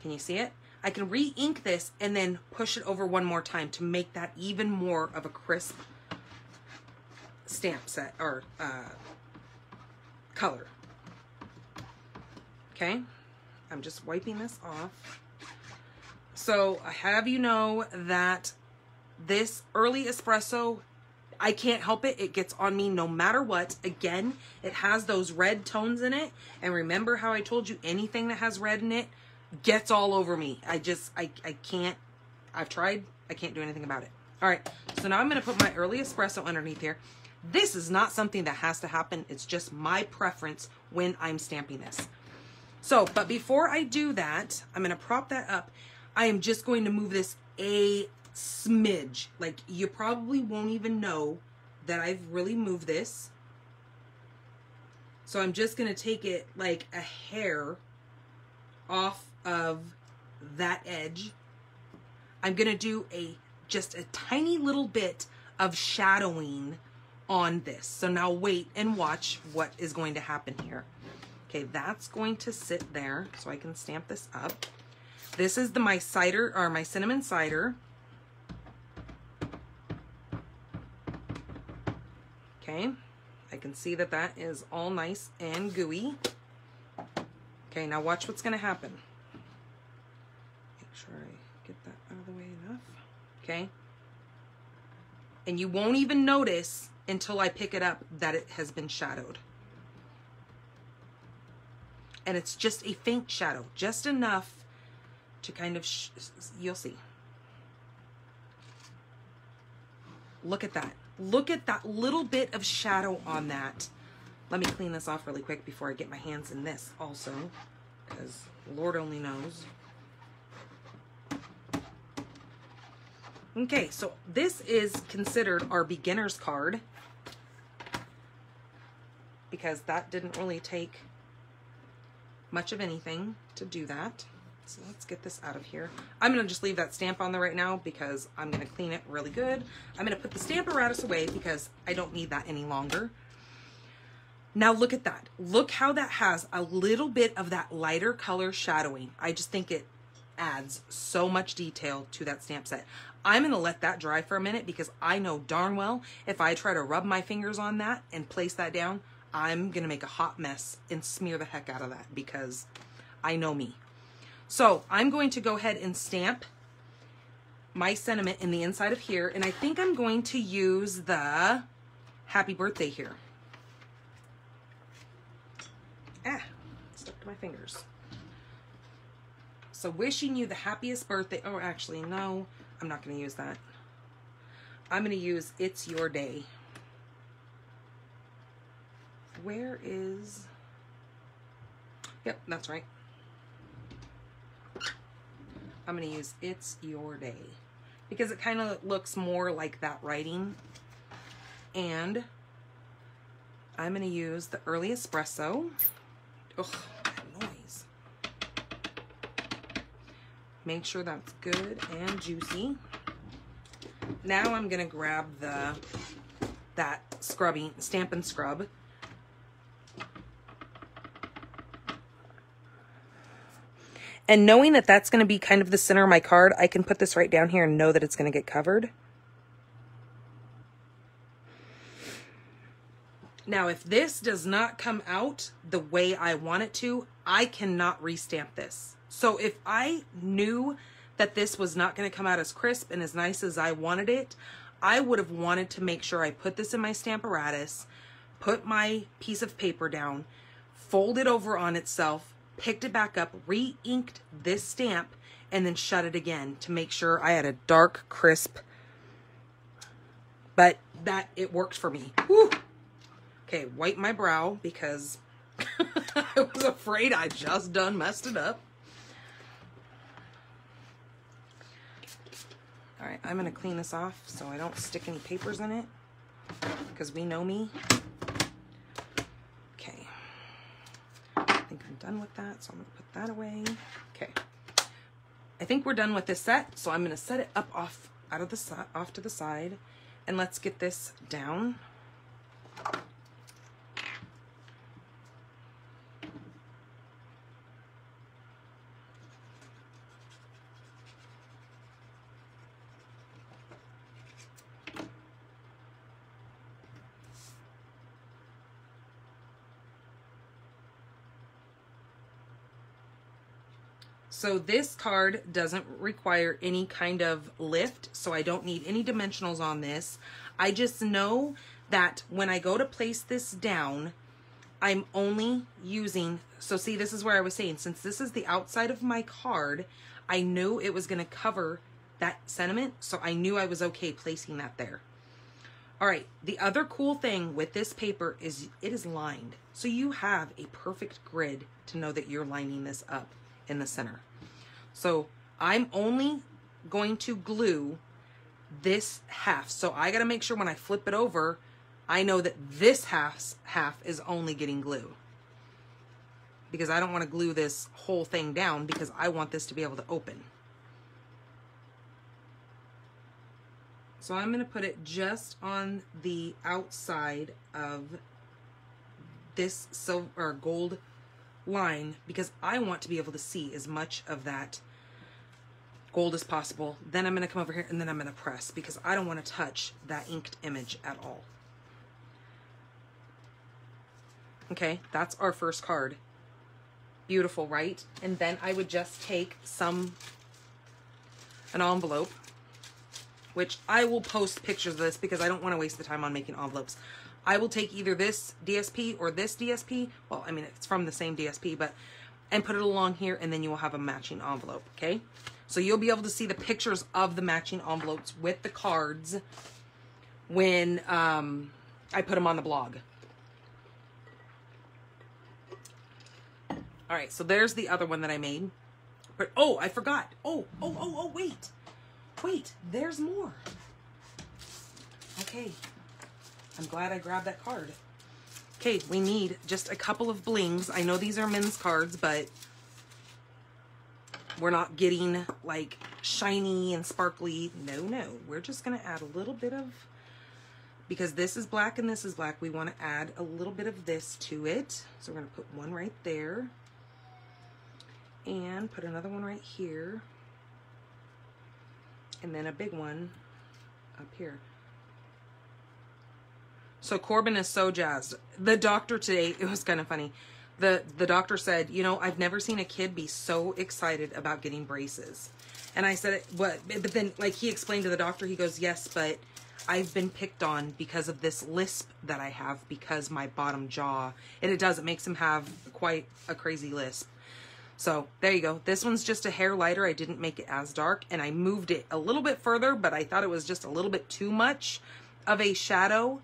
Can you see it? I can re-ink this and then push it over one more time to make that even more of a crisp stamp set or uh, color. Okay, I'm just wiping this off. So I have you know that this early espresso, I can't help it. It gets on me no matter what. Again, it has those red tones in it. And remember how I told you anything that has red in it gets all over me. I just, I, I can't, I've tried. I can't do anything about it. All right, so now I'm to put my early espresso underneath here. This is not something that has to happen. It's just my preference when I'm stamping this. So, but before I do that, I'm going to prop that up. I am just going to move this a smidge. Like, you probably won't even know that I've really moved this. So I'm just going to take it like a hair off of that edge. I'm going to do a just a tiny little bit of shadowing on this. So now wait and watch what is going to happen here. Okay, that's going to sit there so I can stamp this up. This is the my cider or my cinnamon cider. Okay, I can see that that is all nice and gooey. Okay, now watch what's going to happen. Make sure I get that out of the way enough. Okay. And you won't even notice until I pick it up that it has been shadowed. And it's just a faint shadow, just enough to kind of, you'll see. Look at that. Look at that little bit of shadow on that. Let me clean this off really quick before I get my hands in this also, because Lord only knows. Okay, so this is considered our beginner's card because that didn't really take much of anything to do that. So let's get this out of here. I'm gonna just leave that stamp on there right now because I'm gonna clean it really good. I'm gonna put the Stamparatus away because I don't need that any longer. Now look at that. Look how that has a little bit of that lighter color shadowing. I just think it adds so much detail to that stamp set. I'm to let that dry for a minute because I know darn well if I try to rub my fingers on that and place that down, I'm going to make a hot mess and smear the heck out of that because I know me. So I'm going to go ahead and stamp my sentiment in the inside of here. And I think I'm going to use the happy birthday here. Ah, stuck to my fingers. So wishing you the happiest birthday. Oh, actually, no, I'm not going to use that. I'm going to use It's Your Day. Where is... Yep, that's right. I'm going to use It's Your Day. Because it kind of looks more like that writing. And I'm going to use the Early Espresso. Ugh, that noise. Make sure that's good and juicy. Now I'm gonna grab the that scrubbing stamp and scrub. And knowing that that's going to be kind of the center of my card, I can put this right down here and know that it's going to get covered. Now, if this does not come out the way I want it to, I cannot restamp this. So if I knew that this was not going to come out as crisp and as nice as I wanted it, I would have wanted to make sure I put this in my Stamparatus, put my piece of paper down, fold it over on itself, picked it back up, re-inked this stamp, and then shut it again to make sure I had a dark, crisp, but that it worked for me. Okay, wipe my brow because I was afraid I just done messed it up. All right, I'm gonna clean this off so I don't stick any papers in it because we know me. Okay, I think I'm done with that, so I'm gonna put that away. Okay, I think we're done with this set, so I'm gonna set it up off out of the off to the side, and let's get this down. So this card doesn't require any kind of lift, so I don't need any dimensionals on this. I just know that when I go to place this down, I'm only using, so see, this is where I was saying, since this is the outside of my card, I knew it was going to cover that sentiment, so I knew I was okay placing that there. All right, the other cool thing with this paper is it is lined. So you have a perfect grid to know that you're lining this up in the center. So I'm only going to glue this half. So I got to make sure when I flip it over, I know that this half, half is only getting glue. Because I don't want to glue this whole thing down because I want this to be able to open. So I'm going to put it just on the outside of this silver or gold line because I want to be able to see as much of that gold as possible. Then I'm going to come over here and then I'm going to press because I don't want to touch that inked image at all. Okay, that's our first card. Beautiful, right? And then I would just take some, an envelope, which I will post pictures of this because I don't want to waste the time on making envelopes. I will take either this DSP or this DSP. Well, I mean, it's from the same DSP, but, and put it along here and then you will have a matching envelope, okay? So you'll be able to see the pictures of the matching envelopes with the cards when um, I put them on the blog. All right, so there's the other one that I made. But, oh, I forgot. Oh, oh, oh, oh, wait. Wait, there's more. Okay, I'm glad I grabbed that card. Okay, we need just a couple of blings. I know these are men's cards, but we're not getting like shiny and sparkly. No, no. We're just to add a little bit of, because this is black and this is black, we want to add a little bit of this to it. So we're to put one right there and put another one right here and then a big one up here. So Corbin is so jazzed. The doctor today, it was kind of funny. The the doctor said, "You know, I've never seen a kid be so excited about getting braces." And I said, "What?" But then like he explained to the doctor, he goes, "Yes, but I've been picked on because of this lisp that I have because my bottom jaw, and it does it makes him have quite a crazy lisp." So there you go. This one's just a hair lighter. I didn't make it as dark and I moved it a little bit further, but I thought it was just a little bit too much of a shadow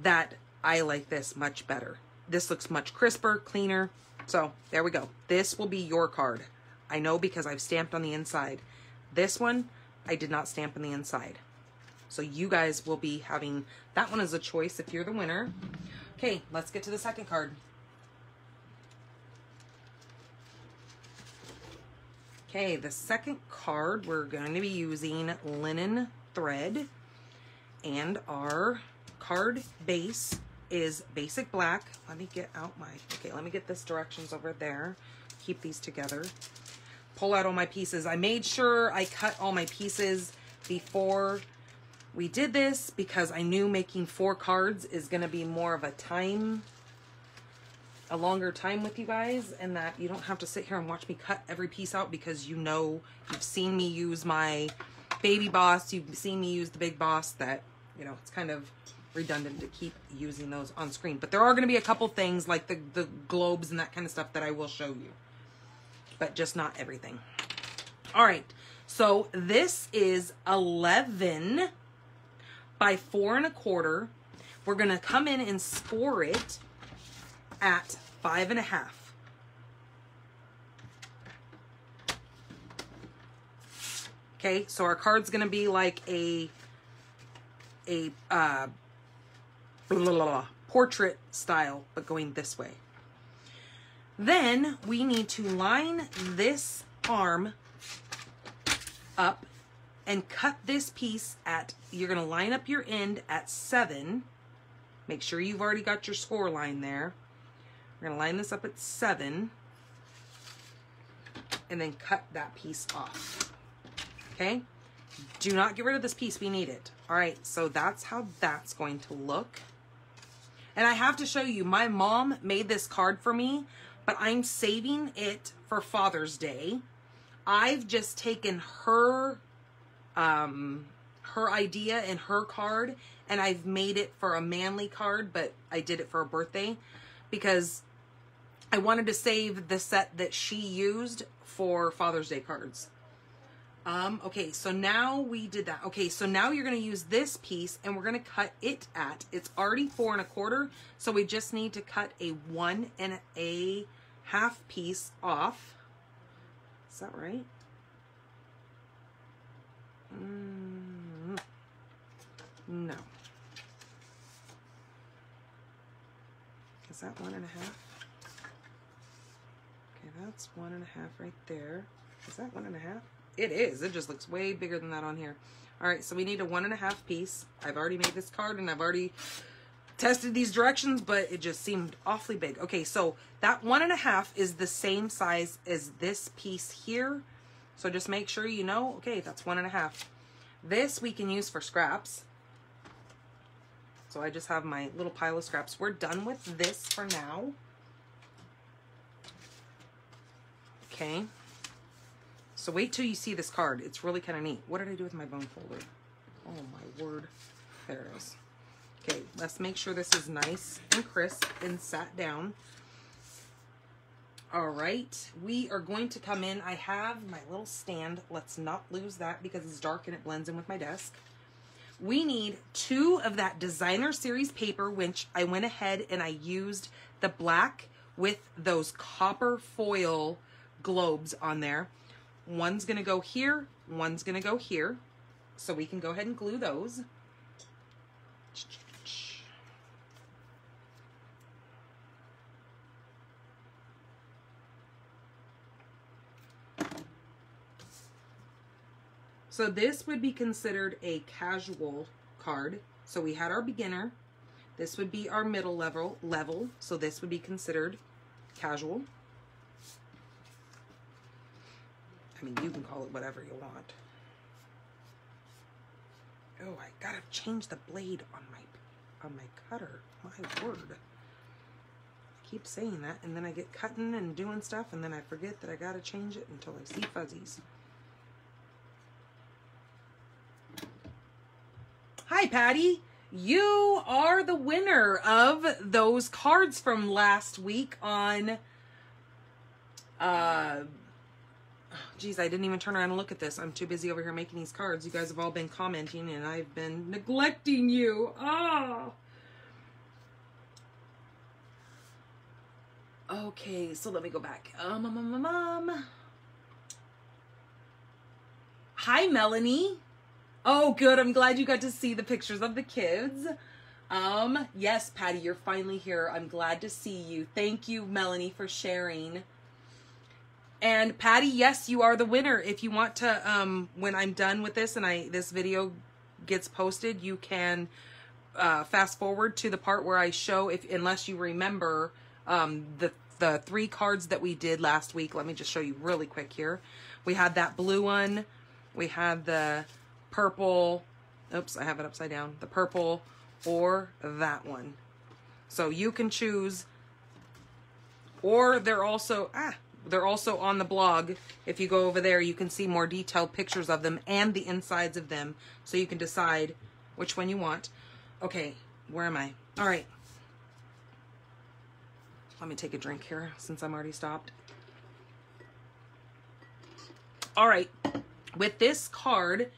that I like this much better. This looks much crisper, cleaner. So there we go. This will be your card. I know because I've stamped on the inside. This one, I did not stamp on the inside. So you guys will be having that one as a choice if you're the winner. Okay, let's get to the second card. Okay, the second card, we're going to be using linen thread. And our card base is basic black. Let me get out my, okay, let me get this directions over there. Keep these together. Pull out all my pieces. I made sure I cut all my pieces before we did this because I knew making four cards is going to be more of a time a longer time with you guys and that you don't have to sit here and watch me cut every piece out because you know you've seen me use my baby boss you've seen me use the big boss that you know it's kind of redundant to keep using those on screen. But there are going to be a couple things like the the globes and that kind of stuff that I will show you. But just not everything. All right so this is 11 by four and a quarter. We're going to come in and score it at five and a half. Okay, so our card's gonna be like a a uh, blah, blah, blah, portrait style, but going this way. Then we need to line this arm up and cut this piece at, you're gonna line up your end at seven. Make sure you've already got your score line there. We're gonna line this up at seven and then cut that piece off. Okay? Do not get rid of this piece, we need it. All right, so that's how that's going to look. And I have to show you, my mom made this card for me, but I'm saving it for Father's Day. I've just taken her um her idea and her card and I've made it for a manly card, but I did it for a birthday because I wanted to save the set that she used for Father's Day cards. Um, okay, so now we did that. Okay, so now you're to use this piece and we're to cut it at, it's already four and a quarter, so we just need to cut a one and a half piece off. Is that right? Mm, no. Is that one and a half? Okay, that's one and a half right there. Is that one and a half? It is. It just looks way bigger than that on here. All right, so we need a one and a half piece. I've already made this card and I've already tested these directions, but it just seemed awfully big. Okay, so that one and a half is the same size as this piece here. So just make sure you know, okay, that's one and a half. This we can use for scraps. So I just have my little pile of scraps. We're done with this for now. Okay. So wait till you see this card. It's really kind of neat. What did I do with my bone folder? Oh my word. There it is. Okay, let's make sure this is nice and crisp and sat down. All right, we are going to come in. I have my little stand. Let's not lose that because it's dark and it blends in with my desk. We need two of that designer series paper, which I went ahead and I used the black with those copper foil globes on there. One's going to go here, one's going to go here. So we can go ahead and glue those. So this would be considered a casual card. So we had our beginner. This would be our middle level level. So this would be considered casual. Mean, you can call it whatever you want. Oh, I gotta change the blade on my on my cutter. My word. I keep saying that, and then I get cutting and doing stuff, and then I forget that I gotta change it until I see fuzzies. Hi, Patty. You are the winner of those cards from last week on. Uh, geez, I didn't even turn around and look at this. I'm too busy over here making these cards. You guys have all been commenting, and I've been neglecting you. Oh. Okay, so let me go back. Um, um, um, um, um. Hi, Melanie. Oh, good. I'm glad you got to see the pictures of the kids. Um, yes, Patty, you're finally here. I'm glad to see you. Thank you, Melanie, for sharing. And Patty, yes, you are the winner. If you want to, um, when I'm done with this and I this video gets posted, you can uh, fast forward to the part where I show if unless you remember um, the the three cards that we did last week. Let me just show you really quick here. We had that blue one. We had the purple. Oops, I have it upside down. The purple or that one. So you can choose. Or they're also ah they're also on the blog. If you go over there, you can see more detailed pictures of them and the insides of them. So you can decide which one you want. Okay, where am I? All right. Let me take a drink here since I'm already stopped. All right. With this card,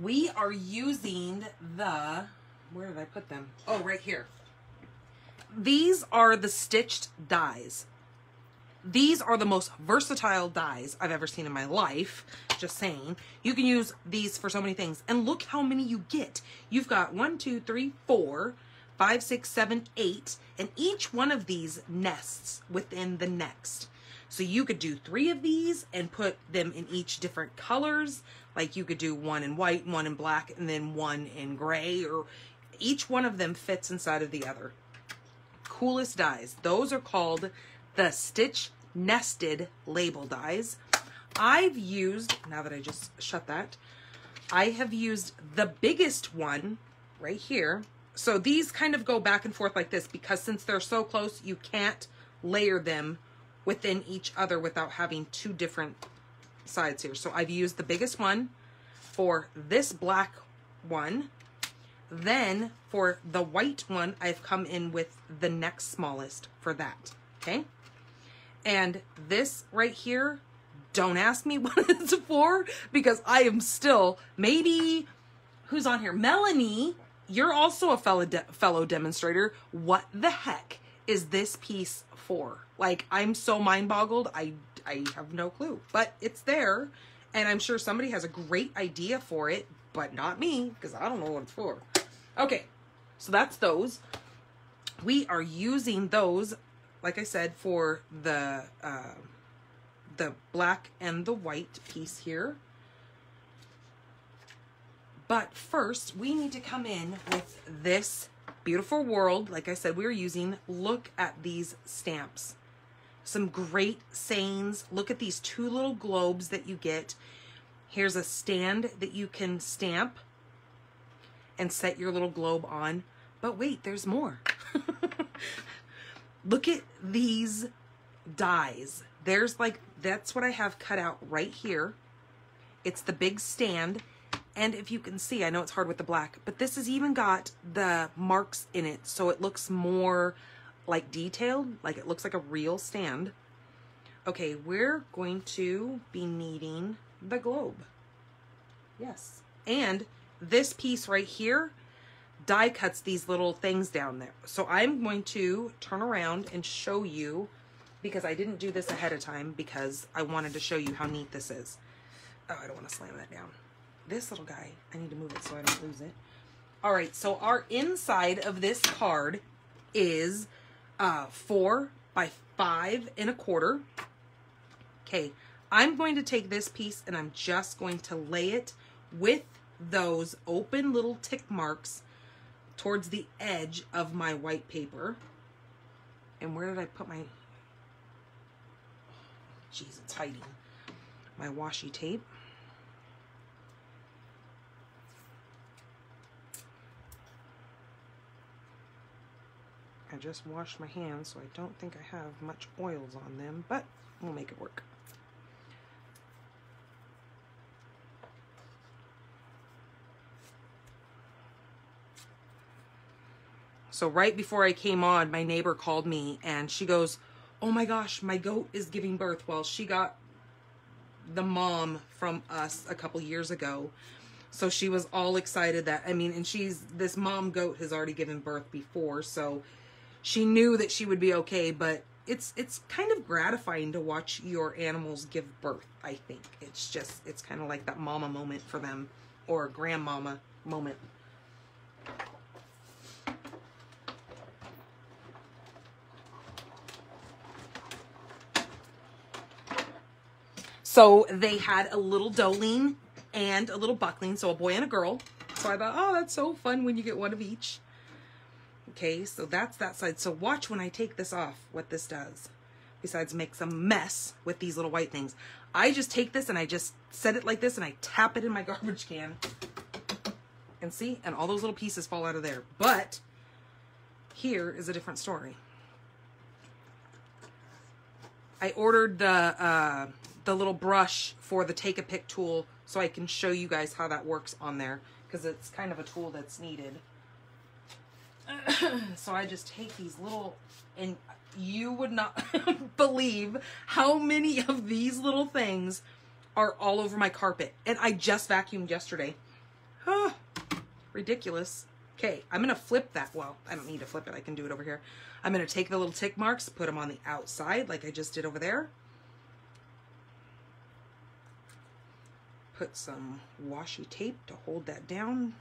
we are using the, where did I put them? Oh, right here. These are the stitched dies. These are the most versatile dies I've ever seen in my life. Just saying. You can use these for so many things. And look how many you get. You've got one, two, three, four, five, six, seven, eight. And each one of these nests within the next. So you could do three of these and put them in each different colors. Like you could do one in white, one in black, and then one in gray. Or each one of them fits inside of the other. Coolest dies. Those are called the Stitch nested label dies. I've used, now that I just shut that, I have used the biggest one right here. So these kind of go back and forth like this because since they're so close, you can't layer them within each other without having two different sides here. So I've used the biggest one for this black one. Then for the white one, I've come in with the next smallest for that. Okay. And this right here, don't ask me what it's for because I am still maybe who's on here? Melanie, you're also a fellow de- fellow demonstrator. What the heck is this piece for? Like I'm so mind boggled. I I have no clue, but it's there, and I'm sure somebody has a great idea for it, but not me because I don't know what it's for. Okay, so that's those. We are using those like I said, for the uh, the black and the white piece here. But first, we need to come in with this beautiful world. Like I said, we are using. Look at these stamps. Some great sayings. Look at these two little globes that you get. Here's a stand that you can stamp and set your little globe on. But wait, there's more. look at these dies. There's like, that's what I have cut out right here. It's the big stand. And if you can see, I know it's hard with the black, but this has even got the marks in it. So it looks more like detailed, like it looks like a real stand. Okay, we're going to be needing the globe. Yes. And this piece right here die cuts these little things down there. So I'm going to turn around and show you because I didn't do this ahead of time because I wanted to show you how neat this is. Oh, I don't want to slam that down. This little guy, I need to move it so I don't lose it. All right, so our inside of this card is uh, four by five and a quarter. Okay, I'm going to take this piece and I'm just going to lay it with those open little tick marks towards the edge of my white paper. And where did I put my... Jeez, it's hiding. My washi tape. I just washed my hands, so I don't think I have much oils on them, but we'll make it work. So right before I came on, my neighbor called me and she goes, "Oh my gosh, my goat is giving birth." Well, she got the mom from us a couple years ago. So she was all excited that I mean, and she's this mom goat has already given birth before, so she knew that she would be okay, but it's it's kind of gratifying to watch your animals give birth, I think. It's just it's kind of like that mama moment for them or grandmama moment. So they had a little doeling and a little buckling, so a boy and a girl. So I thought, oh, that's so fun when you get one of each. Okay, so that's that side. So watch when I take this off, what this does. Besides make some mess with these little white things. I just take this and I just set it like this and I tap it in my garbage can. And see, and all those little pieces fall out of there. But here is a different story. I ordered the uh, the little brush for the take a pic tool so I can show you guys how that works on there because it's kind of a tool that's needed. so I just take these little and you would not believe how many of these little things are all over my carpet and I just vacuumed yesterday. Oh, ridiculous. Okay, I'm going to flip that. Well, I don't need to flip it. I can do it over here. I'm going to take the little tick marks, put them on the outside like I just did over there. Put some washi tape to hold that down.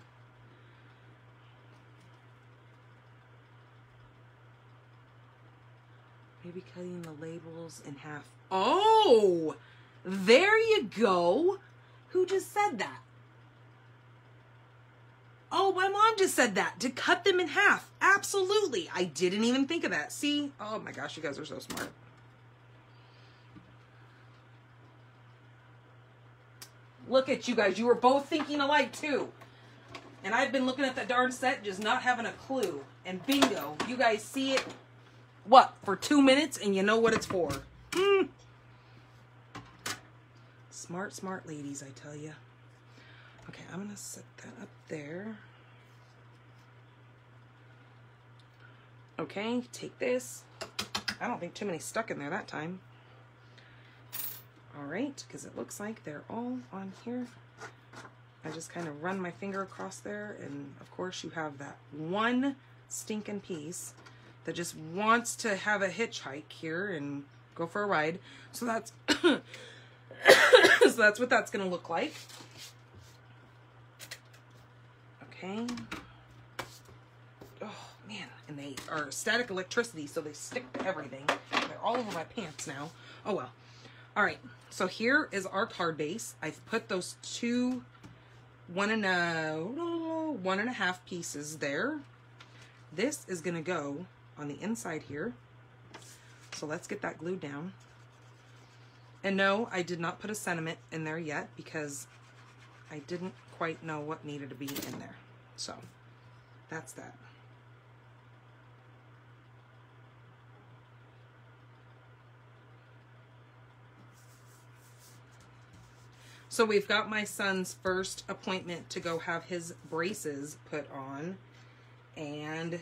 Maybe cutting the labels in half. Oh, there you go. Who just said that? Oh, my mom just said that to cut them in half. Absolutely. I didn't even think of that. See? Oh my gosh, you guys are so smart. Look at you guys. You were both thinking alike too. And I've been looking at that darn set just not having a clue. And bingo, you guys see it what for two minutes and you know what it's for. Hmm. Smart, smart ladies, I tell you. Okay, I'm gonna set that up there. Okay, take this. I don't think too many stuck in there that time. All right, because it looks like they're all on here. I just kind of run my finger across there, and of course you have that one stinking piece that just wants to have a hitchhike here and go for a ride. So that's so that's what that's gonna look like. Okay. Oh man, and they are static electricity, so they stick to everything. They're all over my pants now. Oh well. All right, so here is our card base. I've put those two one and a one and a half pieces there. This is gonna go on the inside here. So let's get that glued down. And no, I did not put a sentiment in there yet because I didn't quite know what needed to be in there. So that's that. So we've got my son's first appointment to go have his braces put on. And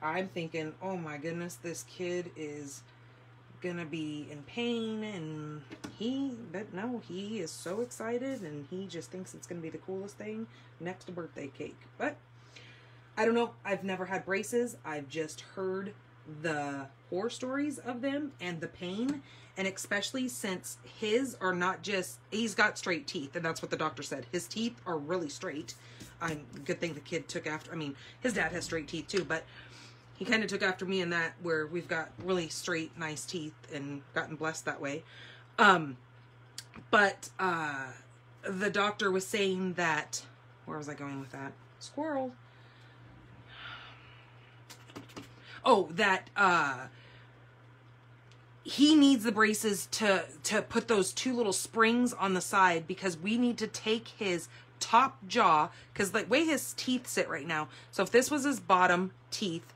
I'm thinking, oh my goodness, this kid is gonna be in pain and he but no he is so excited and he just thinks it's gonna be the coolest thing next to birthday cake. But i don't know i've never had braces. I've just heard the horror stories of them and the pain and especially since his are not just he's got straight teeth and that's what the doctor said his teeth are really straight i'm good thing the kid took after i mean his dad has straight teeth too but he kind of took after me in that where we've got really straight nice teeth and gotten blessed that way um but uh, the doctor was saying that. Where was I going with that? Squirrel. Oh, that uh, he needs the braces to to put those two little springs on the side because we need to take his top jaw because the way his teeth sit right now. So if this was his bottom teeth,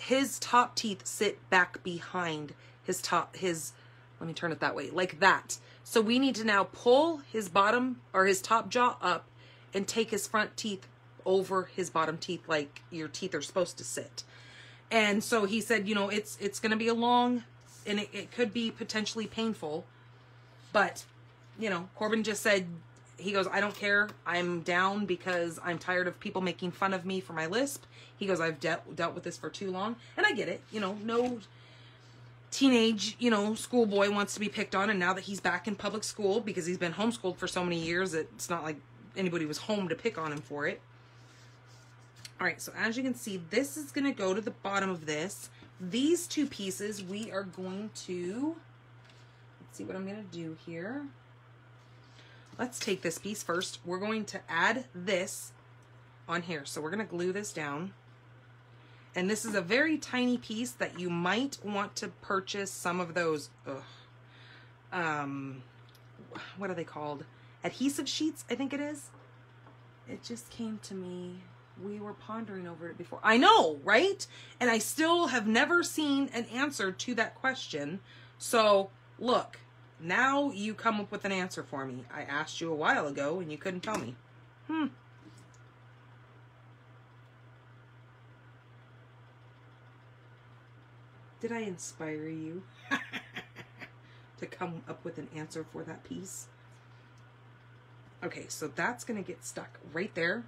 his top teeth sit back behind his top his let me turn it that way like that so we need to now pull his bottom or his top jaw up and take his front teeth over his bottom teeth like your teeth are supposed to sit and so he said you know it's it's going to be a long and it, it could be potentially painful but you know corbin just said he goes i don't care. I'm down because i'm tired of people making fun of me for my lisp. He goes i've dealt dealt with this for too long. And i get it you know no teenage you know schoolboy wants to be picked on and now that he's back in public school because he's been homeschooled for so many years it's not like anybody was home to pick on him for it. All right so as you can see this is going to go to the bottom of this these two pieces we are going to let's see what i'm going to do here. Let's take this piece first. We're going to add this on here. So we're going to glue this down. And this is a very tiny piece that you might want to purchase some of those ugh, um what are they called? Adhesive sheets i think it is? It just came to me we were pondering over it before. I know right? And i still have never seen an answer to that question. So look now you come up with an answer for me. I asked you a while ago and you couldn't tell me. Hmm. Did I inspire you to come up with an answer for that piece? Okay, so that's going to get stuck right there.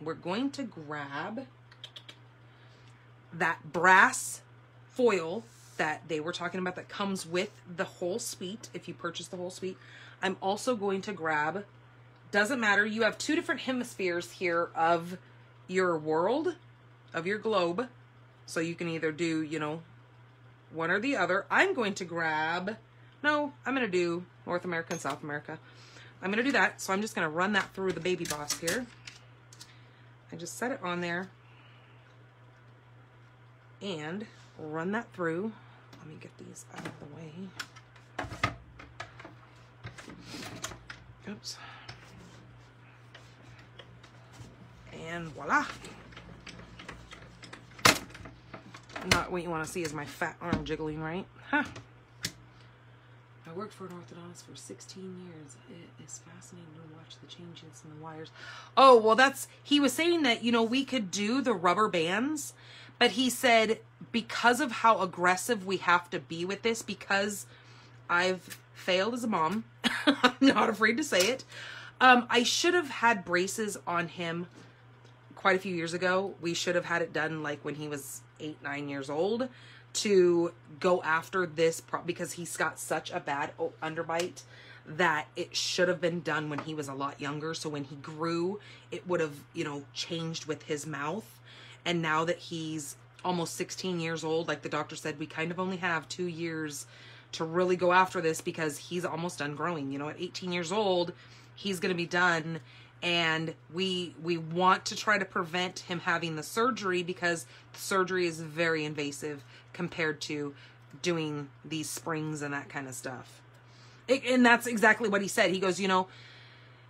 We're going to grab that brass foil that they were talking about that comes with the whole suite if you purchase the whole suite. I'm also going to grab, doesn't matter, you have two different hemispheres here of your world, of your globe. So you can either do, you know, one or the other. I'm going to grab, no, I'm going to do North America and South America. I'm going to do that. So I'm just going to run that through the baby boss here. I just set it on there and run that through. Let me get these out of the way. Oops. And voila. Not what you want to see is my fat arm jiggling, right? Huh. Worked for an orthodontist for 16 years. It is fascinating to watch the changes in the wires. Oh, well, that's, he was saying that, you know, we could do the rubber bands, but he said because of how aggressive we have to be with this, because I've failed as a mom, I'm not afraid to say it. Um, I should have had braces on him quite a few years ago. We should have had it done like when he was eight, nine years old to go after this pro- because he's got such a bad underbite that it should have been done when he was a lot younger. So when he grew, it would have, you know, changed with his mouth. And now that he's almost 16 years old, like the doctor said, we kind of only have two years to really go after this because he's almost done growing. You know, at 18 years old, he's going to be done and we we want to try to prevent him having the surgery because the surgery is very invasive compared to doing these springs and that kind of stuff. It, and that's exactly what he said. He goes you know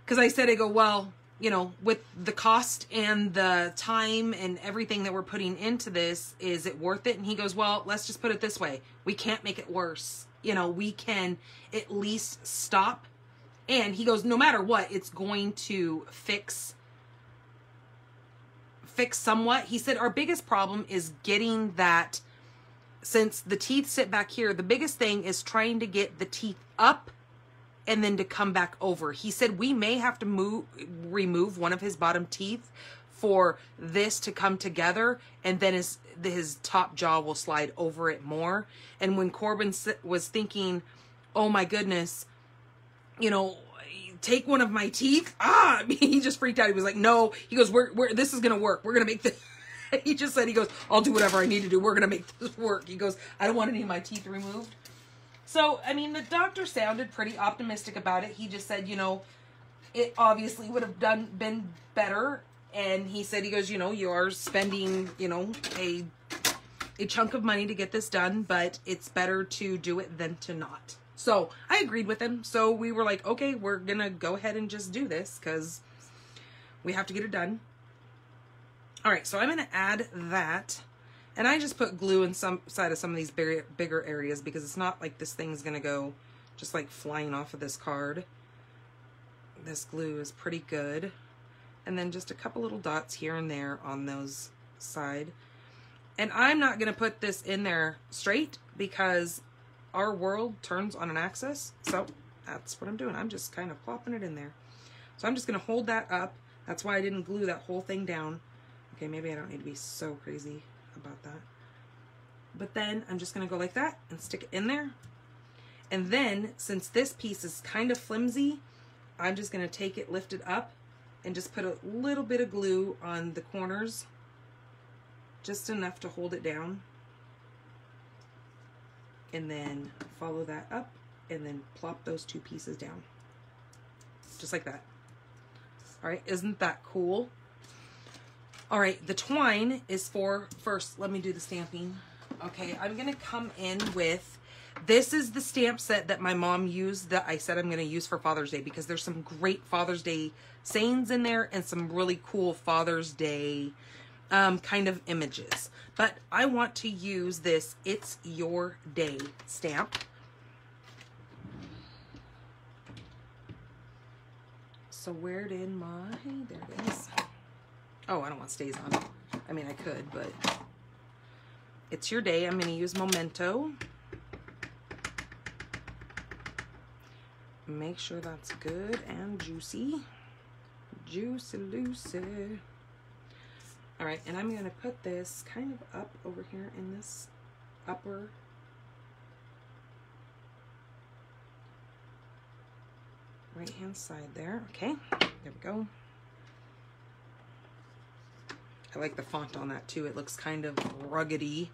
because i said i go well you know with the cost and the time and everything that we're putting into this is it worth it? And he goes well let's just put it this way. We can't make it worse. You know we can at least stop. And he goes, no matter what, it's going to fix fix somewhat. He said our biggest problem is getting that since the teeth sit back here, the biggest thing is trying to get the teeth up and then to come back over. He said we may have to move remove one of his bottom teeth for this to come together and then his his top jaw will slide over it more. And when Corbin was thinking, "Oh my goodness, you know, take one of my teeth. Ah, he just freaked out. He was like, no, he goes, we're, we're, this is going to work. We're going to make this. he just said, he goes, I'll do whatever I need to do. We're going to make this work. He goes, I don't want any of my teeth removed. So, I mean, the doctor sounded pretty optimistic about it. He just said, you know, it obviously would have done been better. And he said, he goes, you know, you are spending, you know, a a chunk of money to get this done, but it's better to do it than to not. So I agreed with him. So we were like, okay, we're gonna go ahead and just do this because we have to get it done. All right, so I'm gonna add that. And I just put glue in some side of some of these bigger, bigger areas because it's not like this thing's gonna go just like flying off of this card. This glue is pretty good. And then just a couple little dots here and there on those side. And I'm not gonna put this in there straight because our world turns on an axis. So that's what I'm doing. I'm just kind of plopping it in there. So I'm just gonna hold that up. That's why I didn't glue that whole thing down. Okay, maybe I don't need to be so crazy about that. But then I'm just gonna go like that and stick it in there. And then, since this piece is kind of flimsy, I'm just gonna take it, lift it up, and just put a little bit of glue on the corners. Just enough to hold it down. And then follow that up, and then plop those two pieces down. Just like that. All right, isn't that cool? All right, the twine is for, first, let me do the stamping. Okay, I'm to come in with, this is the stamp set that my mom used that I said I'm to use for Father's Day because there's some great Father's Day sayings in there and some really cool Father's Day um, kind of images. But I want to use this It's Your Day stamp. So where did my, there it is. Oh, I don't want stays on. I mean, I could, but it's your day. I'm going to use Memento. Make sure that's good and juicy. Juicy Lucy. All right, and I'm going to put this kind of up over here in this upper right hand side there. Okay, there we go. I like the font on that too. It looks kind of ruggedy.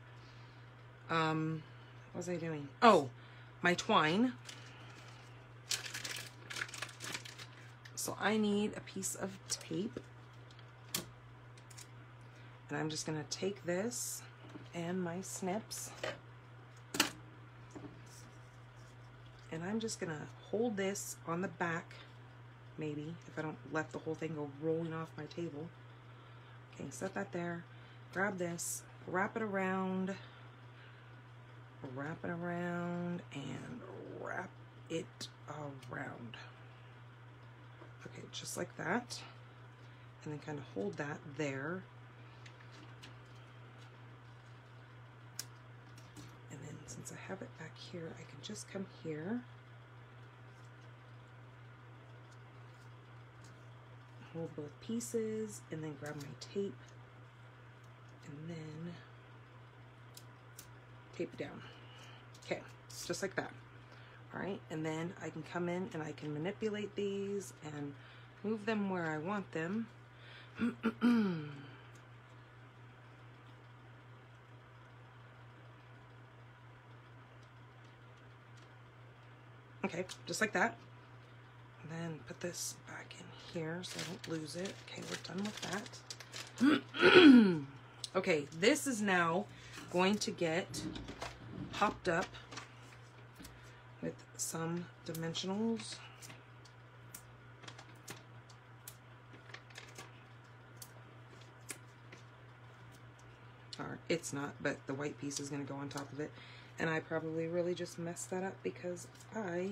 Um, what was I doing? Oh, my twine. So I need a piece of tape. And I'm just to take this and my snips. And I'm just to hold this on the back, maybe, if I don't let the whole thing go rolling off my table. Okay, set that there. Grab this, wrap it around, wrap it around, and wrap it around. Okay, just like that. And then kind of hold that there. And then since I have it back here, I can just come here. Hold both pieces and then grab my tape and then tape it down. Okay, it's just like that. All right, and then I can come in and I can manipulate these and move them where I want them. okay, just like that. And then put this back in here so I don't lose it. Okay, we're done with that. okay, this is now going to get popped up with some dimensionals. Or it's not, but the white piece is going to go on top of it. And I probably really just messed that up because I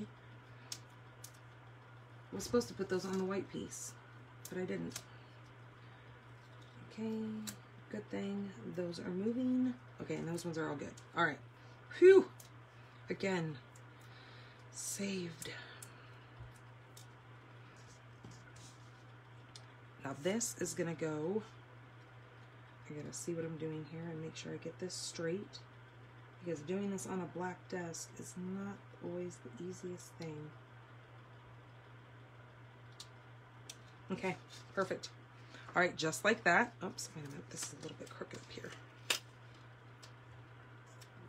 I was supposed to put those on the white piece, but I didn't. Okay, good thing. Those are moving. Okay, and those ones are all good. All right. Whew. Again, saved. Now this is gonna go, I gotta see what I'm doing here and make sure I get this straight because doing this on a black desk is not always the easiest thing. Okay, perfect. All right, just like that. Oops, wait a minute. This is a little bit crooked up here.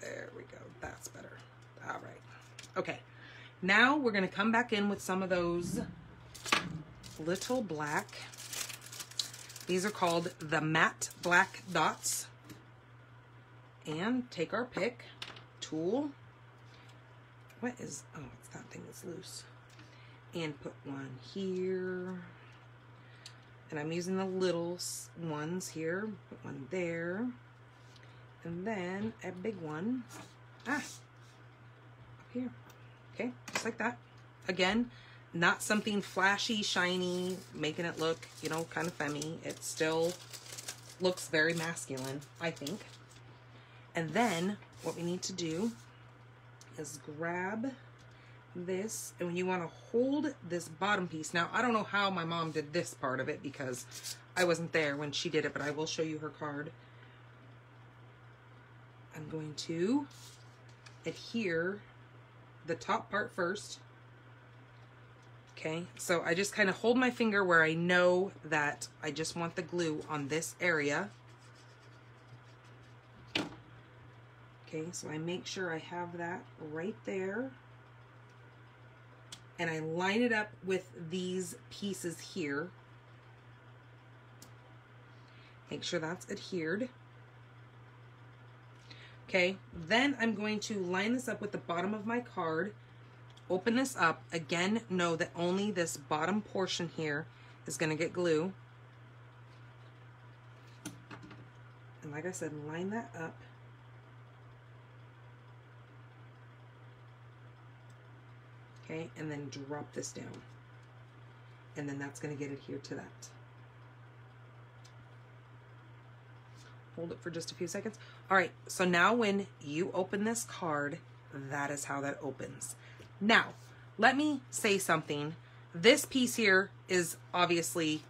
There we go. That's better. All right. Okay, now we're gonna come back in with some of those little black. These are called the matte black dots. And take our pick, tool. What is, oh, it's that thing that's loose. And put one here. And I'm using the little ones here. Put one there. And then a big one. Ah, up here. Okay, just like that. Again, not something flashy, shiny, making it look, you know, kind of femmy. It still looks very masculine, I think. And then what we need to do is grab this and you want to hold this bottom piece. Now, I don't know how my mom did this part of it because I wasn't there when she did it, but I will show you her card. I'm going to adhere the top part first. Okay, so I just kind of hold my finger where I know that I just want the glue on this area. Okay, so I make sure I have that right there. And I line it up with these pieces here. Make sure that's adhered. Okay, then I'm going to line this up with the bottom of my card. Open this up. Again, know that only this bottom portion here is going to get glue. And like I said, line that up. Okay, and then drop this down. And then that's going to get adhered to that. Hold it for just a few seconds. All right, so now when you open this card, that is how that opens. Now, let me say something. This piece here is obviously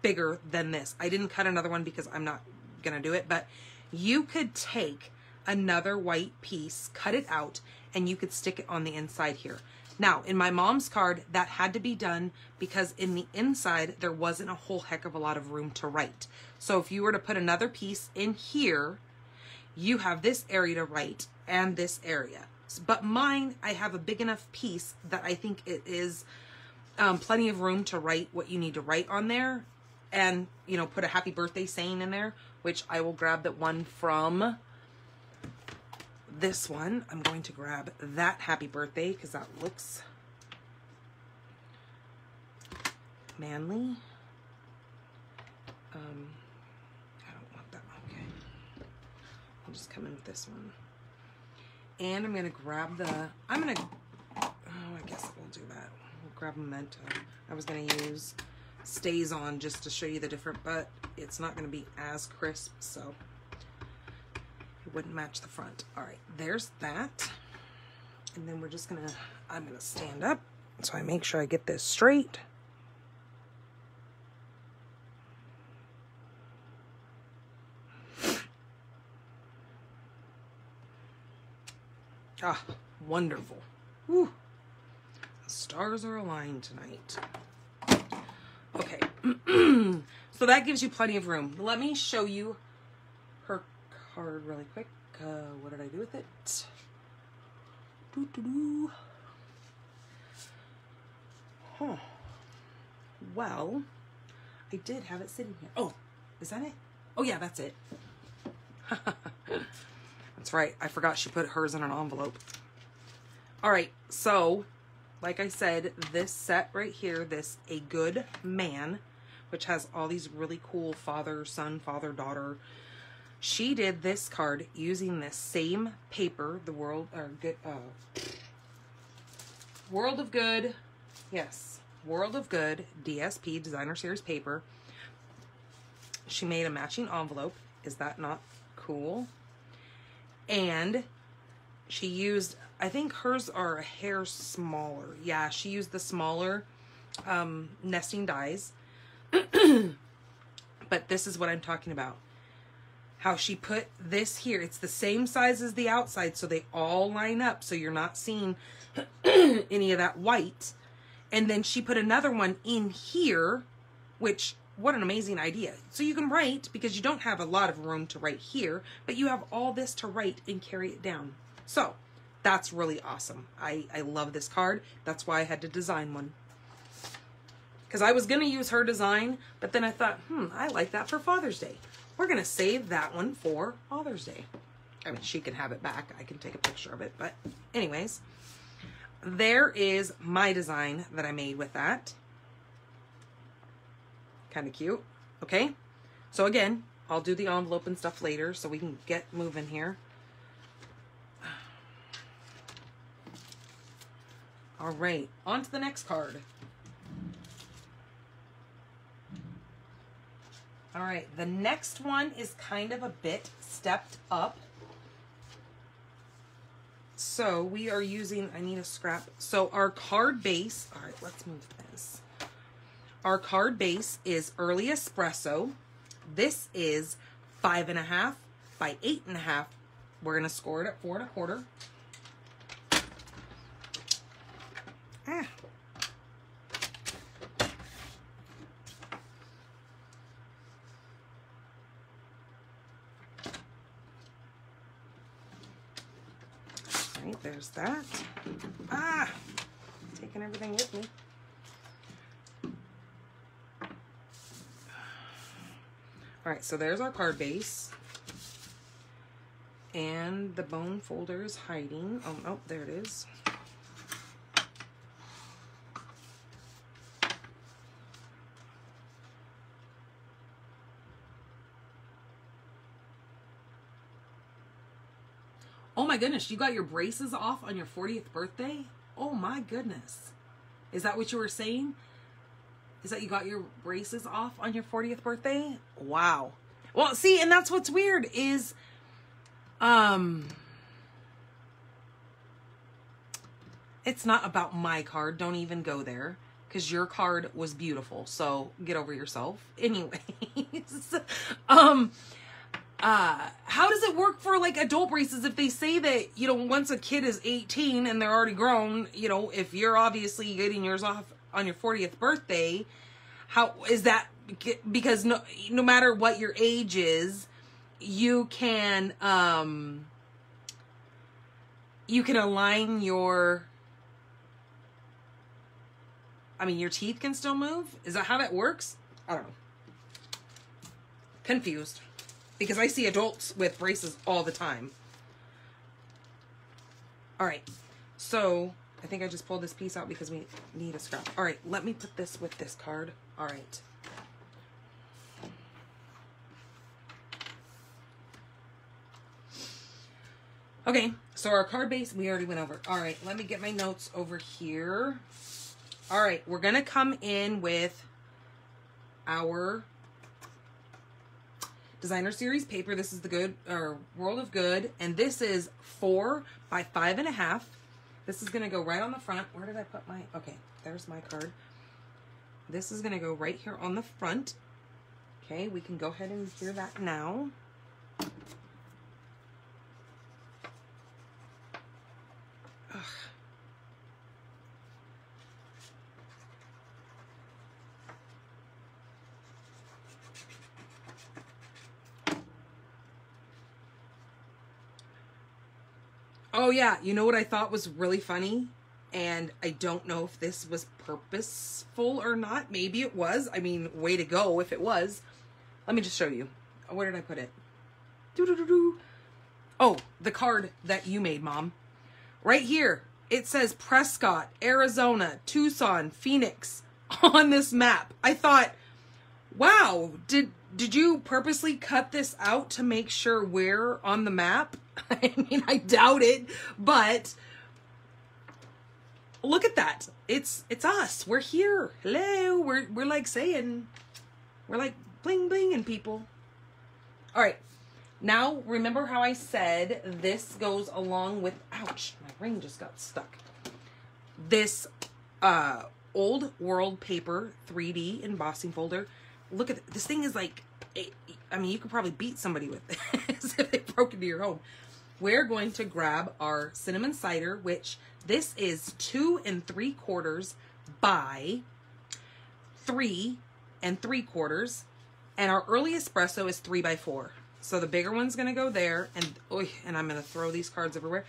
bigger than this. I didn't cut another one because I'm not going to do it, but you could take another white piece, cut it out, and you could stick it on the inside here. Now, in my mom's card, that had to be done because in the inside, there wasn't a whole heck of a lot of room to write. So if you were to put another piece in here, you have this area to write and this area. But mine, I have a big enough piece that I think it is um, plenty of room to write what you need to write on there and, you know, put a happy birthday saying in there, which I will grab that one from this one. I'm going to grab that happy birthday because that looks manly. Um, I don't want that. Okay. I'll just come in with this one. And I'm going to grab the, I'm going to, oh, I guess we'll do that. We'll grab Memento. I was going to use StazOn just to show you the different, but it's not going to be as crisp, so it wouldn't match the front. All right, there's that. And then we're just to, I'm to stand up so I make sure I get this straight. Ah, wonderful. Whew. The stars are aligned tonight. Okay. so that gives you plenty of room. Let me show you card really quick. Uh, what did I do with it? Doo -doo -doo. Huh. Well, I did have it sitting here. Oh, is that it? Oh, yeah, that's it. That's right. I forgot she put hers in an envelope. All right. So, like I said, this set right here, this A Good Man, which has all these really cool father, son, father, daughter. She did this card using the same paper, the world or good uh World of Good. Yes. World of Good DSP designer series paper. She made a matching envelope. Is that not cool? and she used i think hers are a hair smaller yeah she used the smaller um, nesting dies but this is what i'm talking about how she put this here it's the same size as the outside so they all line up so you're not seeing any of that white and then she put another one in here which what an amazing idea. So you can write because you don't have a lot of room to write here, but you have all this to write and carry it down. So That's really awesome. I, I love this card. That's why I had to design one. Because I was going to use her design, but then I thought, hmm, I like that for Father's Day. We're going to save that one for Father's Day. I mean, she can have it back. I can take a picture of it. But, anyways, there is my design that I made with that. Kind of cute. Okay. So, again, I'll do the envelope and stuff later so we can get moving here. All right, on to the next card. All right, the next one is kind of a bit stepped up. So we are using, I need a scrap. So our card base, all right, let's move this. Our card base is Early Espresso. This is five and a half by eight and a half. We're gonna score it at four and a quarter. Ah. All right, there's that. Ah, taking everything with me. All right, so there's our card base. And the bone folder is hiding. Oh, no, there it is. My goodness, you got your braces off on your 40th birthday? Oh my goodness. Is that what you were saying? Is that you got your braces off on your 40th birthday? Wow. Well, see, and that's what's weird is um it's not about my card. Don't even go there cuz your card was beautiful. So, get over yourself. Anyways, um uh how does it work for like adult braces if they say that you know once a kid is 18 and they're already grown you know if you're obviously getting yours off on your 40th birthday how is that because no no matter what your age is you can um you can align your I mean your teeth can still move? Is that how that works? I don't know. Confused because I see adults with braces all the time. All right, so I think I just pulled this piece out because we need a scrap. All right, let me put this with this card. All right. Okay, so our card base we already went over. All right, let me get my notes over here. All right, we're gonna come in with our designer series paper. This is the good or World of Good, and this is four by five and a half. This is gonna go right on the front. Where did I put my? Okay, there's my card. This is gonna go right here on the front. Okay, we can go ahead and hear that now. Ugh. Oh yeah, you know what I thought was really funny? And I don't know if this was purposeful or not. Maybe it was. I mean, way to go if it was. Let me just show you. Where did I put it? Doo-doo-doo-doo. Oh, the card that you made, Mom. Right here. It says Prescott, Arizona, Tucson, Phoenix on this map. I thought, wow, did did you purposely cut this out to make sure we're on the map? I mean, I doubt it, but look at that. It's it's us. We're here. Hello. We're we're like saying we're like bling bling and people. All right. Now, remember how I said this goes along with ouch, my ring just got stuck. This uh old world paper 3D embossing folder. Look at this thing is like I mean, you could probably beat somebody with this if they broke into your home. We're going to grab our cinnamon cider, which this is two and three quarters by three and three quarters. And our early espresso is three by four. So the bigger one's gonna go there, and oh, and I'm gonna throw these cards everywhere.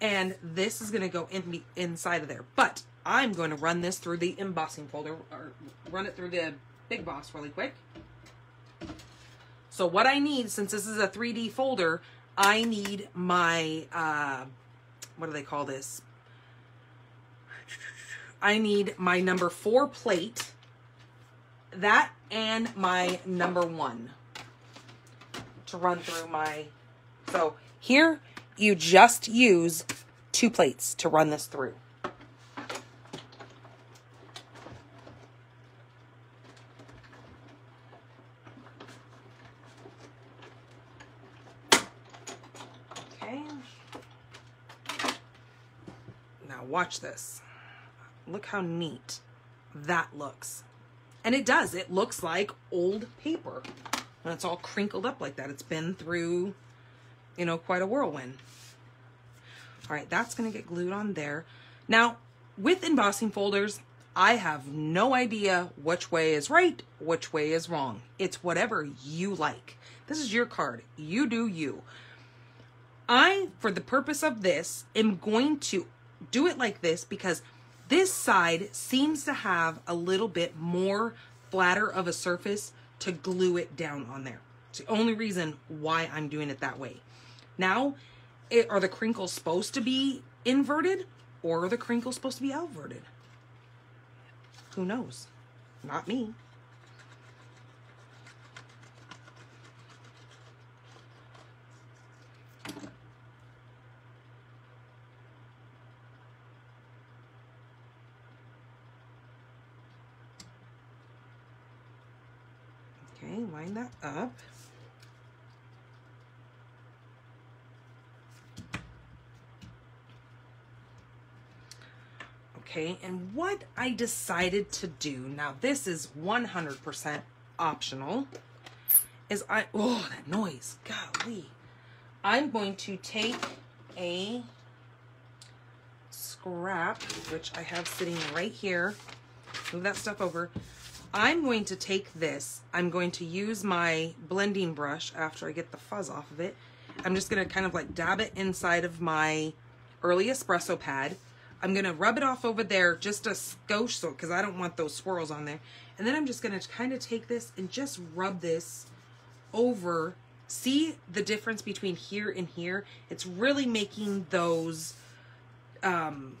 And this is going to go in inside of there. But I'm going to run this through the embossing folder or run it through the Big Boss really quick. So what I need, since this is a 3D folder, I need my, uh, what do they call this? I need my number four plate, that and my number one to run through my, so here you just use two plates to run this through. Okay. Now watch this. Look how neat that looks. And it does. It looks like old paper. And it's all crinkled up like that. It's been through, you know, quite a whirlwind. All right, that's going to get glued on there. Now, with embossing folders, I have no idea which way is right, which way is wrong. It's whatever you like. This is your card. You do you. I, for the purpose of this, am going to do it like this because this side seems to have a little bit more flatter of a surface to glue it down on there. It's the only reason why I'm doing it that way. Now, it, are the crinkles supposed to be inverted or are the crinkles supposed to be outverted? Who knows? Not me. Line that up. Okay, and what I decided to do, now this is 100% optional, is I, oh, that noise, golly. I'm going to take a scrap, which I have sitting right here, move that stuff over. I'm going to take this, I'm going to use my blending brush after I get the fuzz off of it. I'm just going to kind of like dab it inside of my early espresso pad. I'm going to rub it off over there just a skosh so because I don't want those swirls on there. And then I'm just going to kind of take this and just rub this over. See the difference between here and here? It's really making those um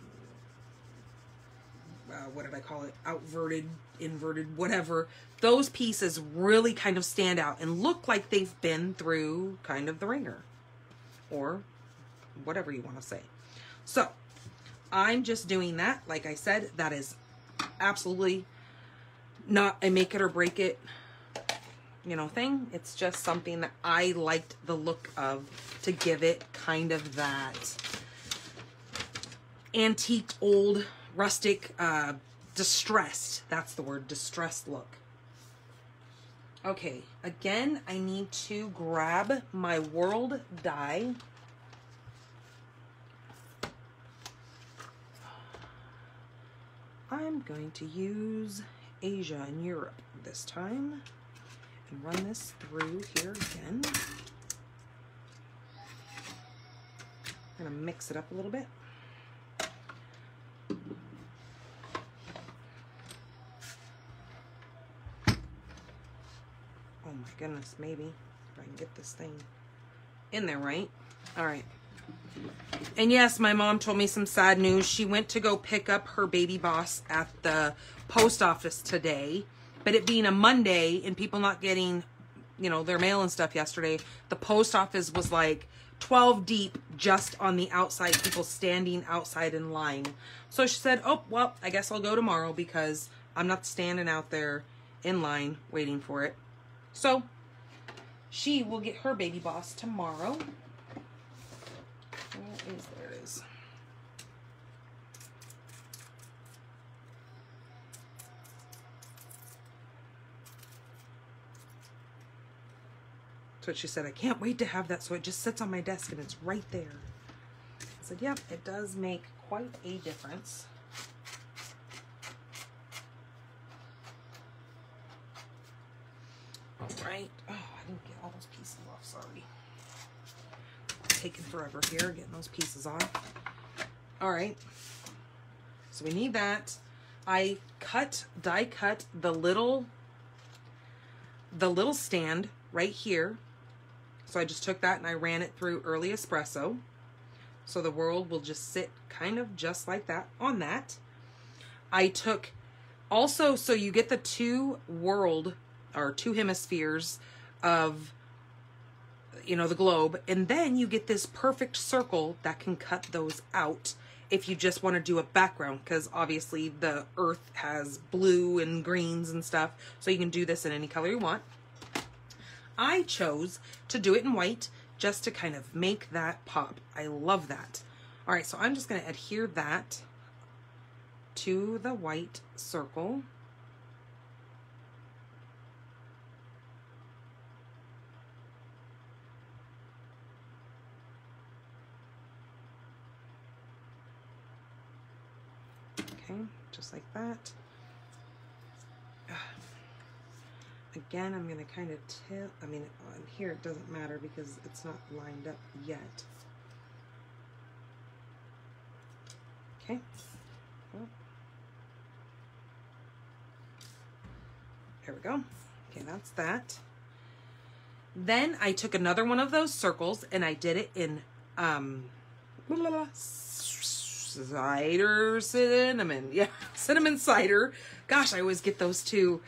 uh, what did I call it? Outverted, inverted, whatever. Those pieces really kind of stand out and look like they've been through kind of the wringer or whatever you want to say. So I'm just doing that. Like I said, that is absolutely not a make it or break it, you know, thing. It's just something that I liked the look of to give it kind of that antique, old, rustic, uh, distressed. That's the word, distressed look. Okay, again, I need to grab my world die. I'm going to use Asia and Europe this time and run this through here again. I'm gonna mix it up a little bit. My goodness, maybe if I can get this thing in there right. All right. And yes, my mom told me some sad news. She went to go pick up her baby boss at the post office today. But it being a Monday and people not getting, you know, their mail and stuff yesterday, the post office was like 12 deep just on the outside, people standing outside in line. So she said, Oh, well, I guess I'll go tomorrow because I'm not standing out there in line waiting for it. So she will get her baby boss tomorrow. Where is there it is. What she said. I can't wait to have that so it just sits on my desk and it's right there. I said, yep, it does make quite a difference. All right. Oh, I didn't get all those pieces off. Sorry. Taking forever here getting those pieces off. All right. So we need that. I cut, die cut the little, the little stand right here. So I just took that and I ran it through early espresso. So the world will just sit kind of just like that on that. I took also, so you get the two world or two hemispheres of you know the globe. And then you get this perfect circle that can cut those out if you just want to do a background because obviously the earth has blue and greens and stuff. So you can do this in any color you want. I chose to do it in white just to kind of make that pop. I love that. All right so i'm just going to adhere that to the white circle Okay, just like that. Again, I'm going to kind of tilt, I mean, here it doesn't matter because it's not lined up yet. Okay. There we go. Okay, that's that. Then I took another one of those circles and I did it in um, cider cinnamon. Yeah, cinnamon cider. Gosh, I always get those two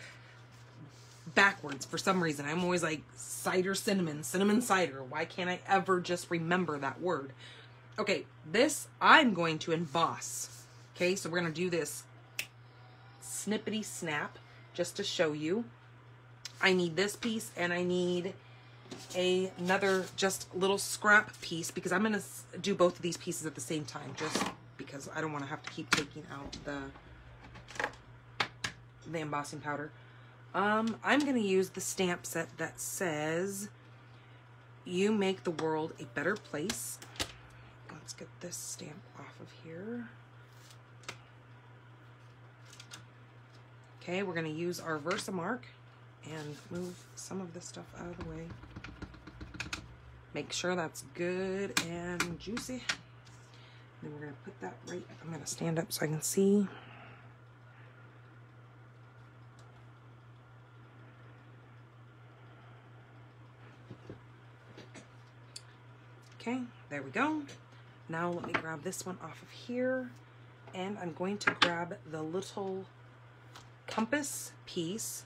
backwards for some reason. I'm always like cider cinnamon, cinnamon cider. Why can't I ever just remember that word? Okay, this I'm going to emboss. Okay, so we're going to do this snippety snap just to show you. I need this piece and I need a, another just little scrap piece because I'm going to do both of these pieces at the same time just because I don't want to have to keep taking out the the embossing powder. Um, I'm going to use the stamp set that says you make the world a better place. Let's get this stamp off of here. Okay, we're going to use our Versamark and move some of this stuff out of the way. Make sure that's good and juicy. Then we're going to put that right, I'm going to stand up so I can see. Okay, there we go. Now let me grab this one off of here. And I'm going to grab the little compass piece.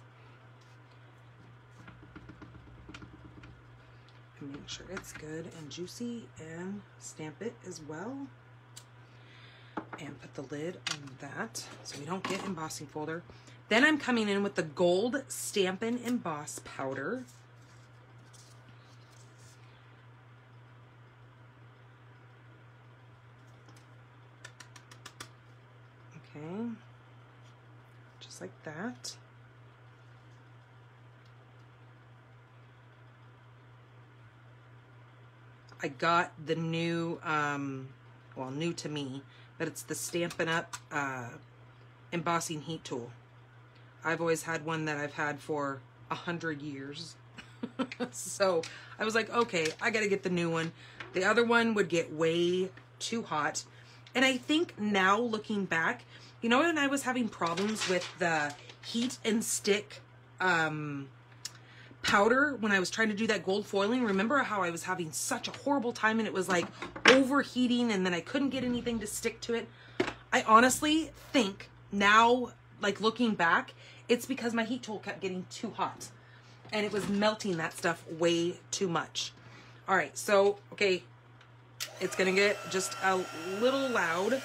And make sure it's good and juicy and stamp it as well. And put the lid on that so we don't get embossing folder. Then I'm coming in with the gold Stampin' Emboss powder. Okay, just like that. I got the new, um, well, new to me, but it's the Stampin' Up! Uh, embossing heat tool. I've always had one that I've had for a hundred years. so I was like, okay, I gotta get the new one. The other one would get way too hot. And I think now looking back, you know, when I was having problems with the heat and stick um, powder when I was trying to do that gold foiling, remember how I was having such a horrible time and it was like overheating and then I couldn't get anything to stick to it? I honestly think now, like looking back, it's because my heat tool kept getting too hot and it was melting that stuff way too much. All right, so, okay, it's gonna get just a little loud.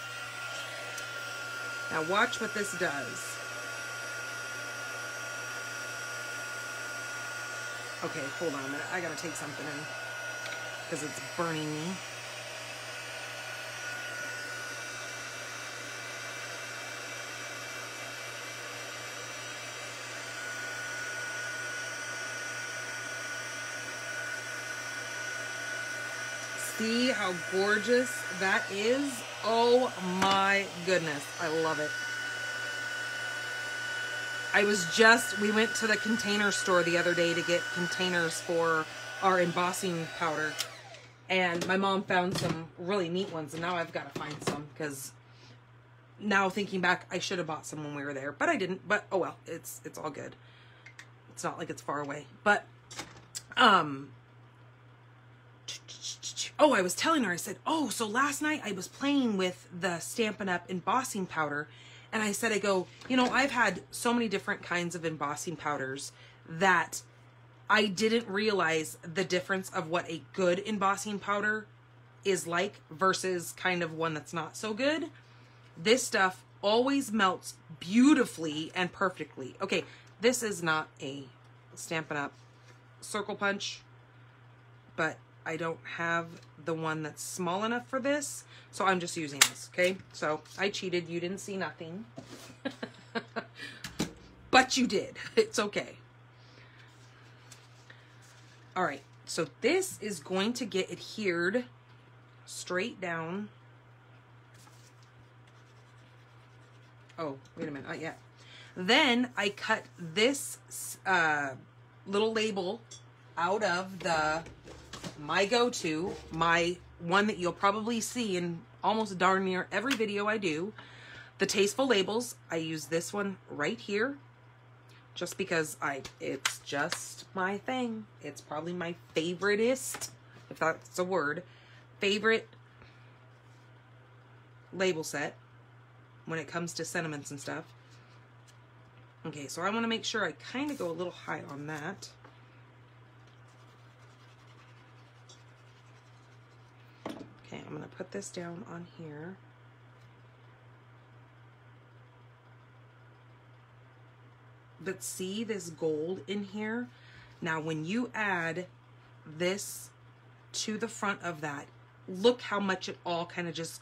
Now watch what this does. Okay, hold on a minute. I gotta take something in because it's burning me. See how gorgeous that is? Oh my goodness. I love it. I was just, we went to the container store the other day to get containers for our embossing powder. And my mom found some really neat ones, and now I've got to find some because now thinking back, I should have bought some when we were there, but I didn't. But oh well, it's it's all good. It's not like it's far away. But um oh, I was telling her, I said, oh, so last night I was playing with the Stampin' Up! embossing powder. And I said, I go, you know, I've had so many different kinds of embossing powders that I didn't realize the difference of what a good embossing powder is like versus kind of one that's not so good. This stuff always melts beautifully and perfectly. Okay, this is not a Stampin' Up! Circle Punch, but I don't have the one that's small enough for this, so I'm just using this, okay? So I cheated. You didn't see nothing. but you did. It's okay. All right, so this is going to get adhered straight down. Oh, wait a minute, not yet. Then I cut this uh, little label out of the my go-to, my one that you'll probably see in almost darn near every video I do. The Tasteful Labels, I use this one right here just because I it's just my thing. It's probably my favoriteest, if that's a word, favorite label set when it comes to sentiments and stuff. Okay, so I want to make sure I kind of go a little high on that. Okay, I'm going to put this down on here. But see this gold in here? Now, when you add this to the front of that, look how much it all kind of just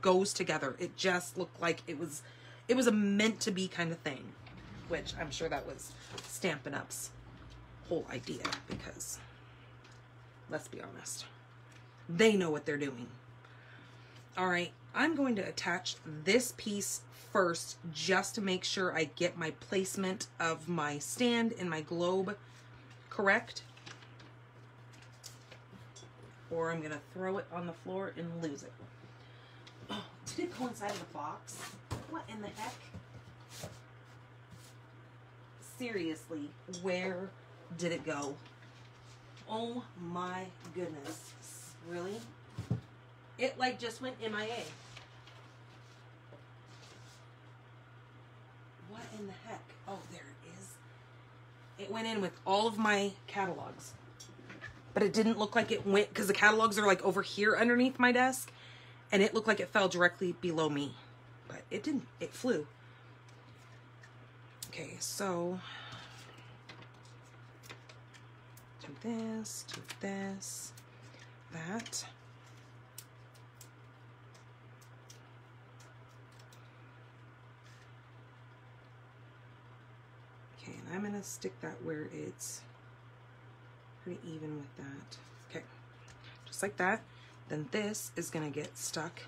goes together. It just looked like it was, it was a meant to be kind of thing, which I'm sure that was Stampin' Up's whole idea because let's be honest. They know what they're doing. All right, I'm going to attach this piece first just to make sure I get my placement of my stand and my globe correct. Or I'm going to throw it on the floor and lose it. Oh, did it go inside of the box? What in the heck? Seriously, where did it go? Oh my goodness. Really? It like just went MIA. What in the heck? Oh, there it is. It went in with all of my catalogs. But it didn't look like it went, because the catalogs are like over here underneath my desk. And it looked like it fell directly below me. But it didn't. It flew. Okay, so do this, do this that. Okay, and I'm going to stick that where it's pretty even with that. Okay, just like that. Then this is going to get stuck.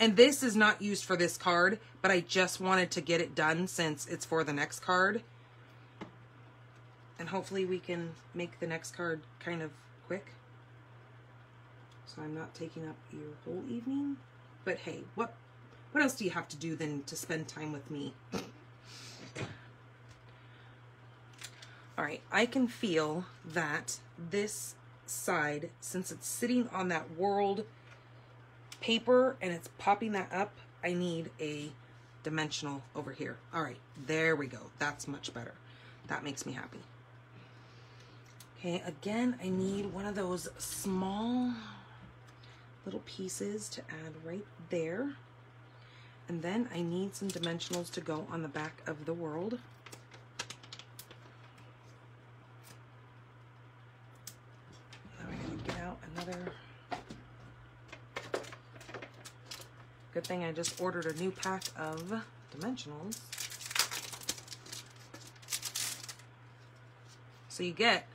And this is not used for this card, but I just wanted to get it done since it's for the next card and hopefully we can make the next card kind of quick. So I'm not taking up your whole evening. But hey, what what else do you have to do than to spend time with me? All right, I can feel that this side, since it's sitting on that world paper and it's popping that up, I need a dimensional over here. All right, there we go. That's much better. That makes me happy. Okay, again, I need one of those small little pieces to add right there. And then I need some dimensionals to go on the back of the world. Now we're gonna get out another. Good thing I just ordered a new pack of dimensionals. So you get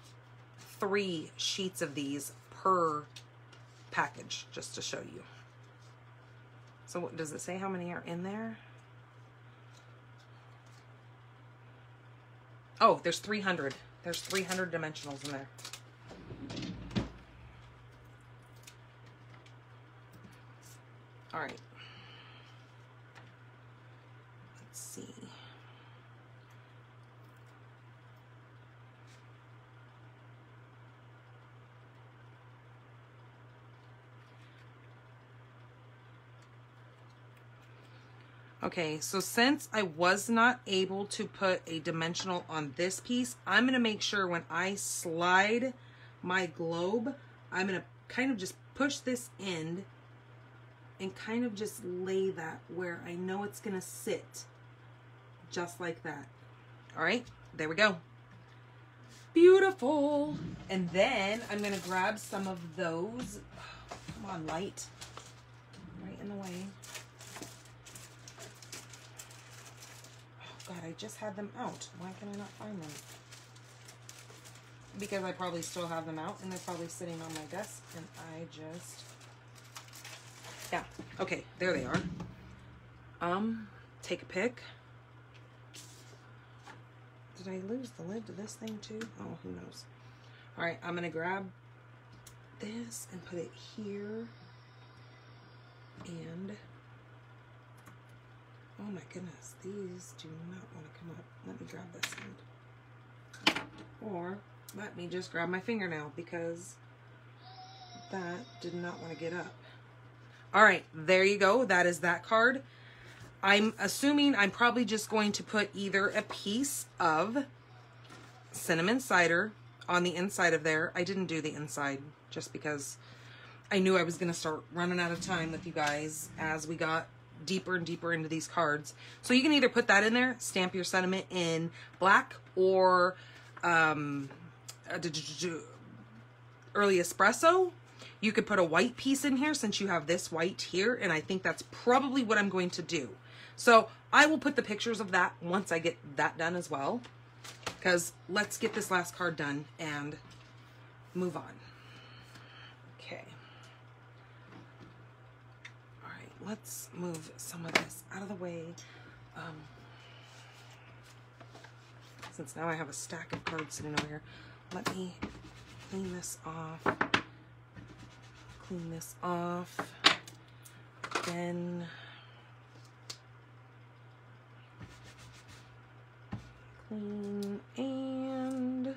three sheets of these per package, just to show you. So what, does it say how many are in there? Oh, there's 300. There's 300 dimensionals in there. All right. Let's see. Okay, so since I was not able to put a dimensional on this piece, I'm going to make sure when I slide my globe, I'm going to kind of just push this end and kind of just lay that where I know it's going to sit just like that. All right, there we go. Beautiful. And then I'm going to grab some of those. Come on, light. Right in the way. Oh, God, I just had them out. Why can I not find them? Because I probably still have them out and they're probably sitting on my desk and I just yeah. Okay, there they are. Um, take a pick. Did I lose the lid to this thing too? Oh, who knows. All right, I'm gonna grab this and put it here. And, oh my goodness, these do not want to come up. Let me grab this end. Or, let me just grab my fingernail because that did not want to get up. All right, there you go. That is that card. I'm assuming I'm probably just going to put either a piece of cinnamon cider on the inside of there. I didn't do the inside just because I knew I was going to start running out of time with you guys as we got deeper and deeper into these cards. So you can either put that in there, stamp your sentiment in black or um, early espresso you could put a white piece in here since you have this white here, and I think that's probably what I'm going to do. So I will put the pictures of that once I get that done as well, because let's get this last card done and move on. Okay. All right, let's move some of this out of the way. Um, since now I have a stack of cards sitting over here, let me clean this off clean this off. Then clean and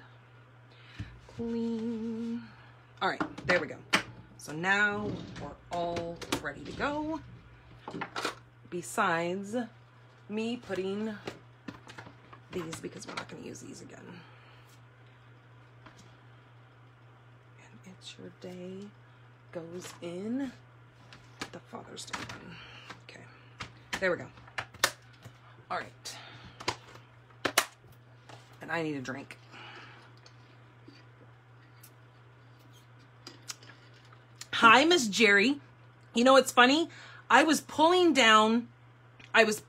clean. All right, there we go. So now we're all ready to go. Besides me putting these because we're not going to use these again. And it's your day goes in the Father's Day one. Okay, there we go. All right. And I need a drink. Hi, Miss Jerry. You know, it's funny. I was pulling down, I was,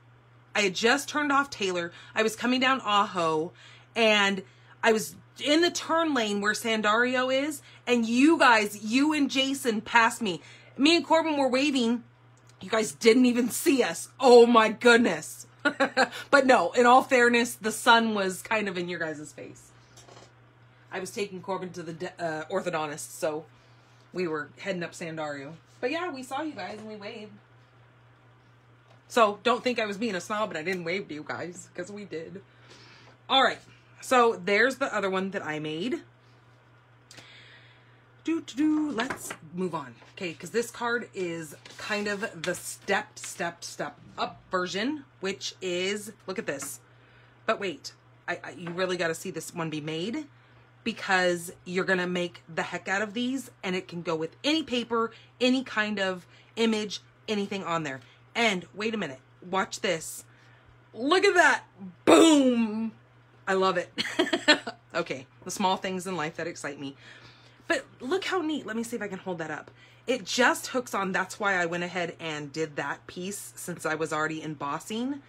I had just turned off Taylor. I was coming down Ajo and I was in the turn lane where Sandario is, and you guys, you and Jason passed me. Me and Corbin were waving. You guys didn't even see us. Oh my goodness. but no, in all fairness, the sun was kind of in your guys' face. I was taking Corbin to the uh, orthodontist, so we were heading up Sandario. But yeah, we saw you guys and we waved. So don't think I was being a snob and I didn't wave to you guys, because we did. All right. So there's the other one that I made. Do, do, do. Let's move on. Okay, because this card is kind of the step, step, step up version, which is, look at this. But wait, I, I you really got to see this one be made because you're going to make the heck out of these and it can go with any paper, any kind of image, anything on there. And wait a minute, watch this. Look at that. Boom. I love it. okay, the small things in life that excite me. But look how neat. Let me see if I can hold that up. It just hooks on. That's why I went ahead and did that piece since I was already embossing.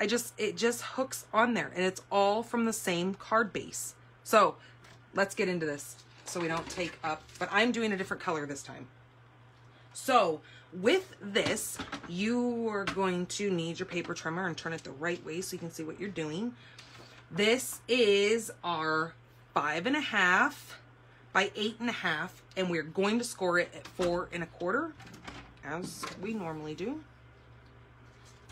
I just, it just hooks on there and it's all from the same card base. So let's get into this so we don't take up, but I'm doing a different color this time. So with this, you are going to need your paper trimmer and turn it the right way so you can see what you're doing. This is our five and a half by eight and a half, and we're going to score it at four and a quarter, as we normally do.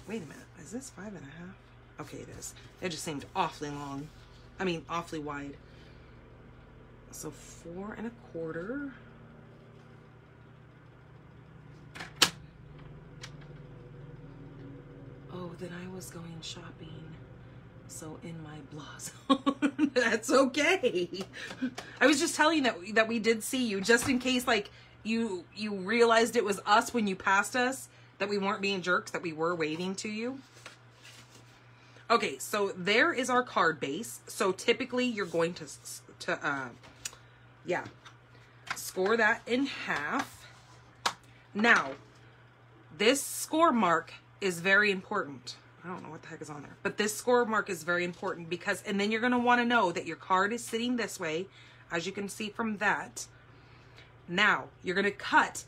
Wait a minute, is this five and a half? Okay, it is. It just seemed awfully long. I mean, awfully wide. So four and a quarter. Oh, then I was going shopping. So in my blase. That's okay. I was just telling that that we did see you just in case like you you realized it was us when you passed us that we weren't being jerks that we were waving to you. Okay, so there is our card base. So typically you're going to to uh yeah. Score that in half. Now, this score mark is very important. I don't know what the heck is on there, but this score mark is very important because, and then you're going to want to know that your card is sitting this way, as you can see from that. Now, you're going to cut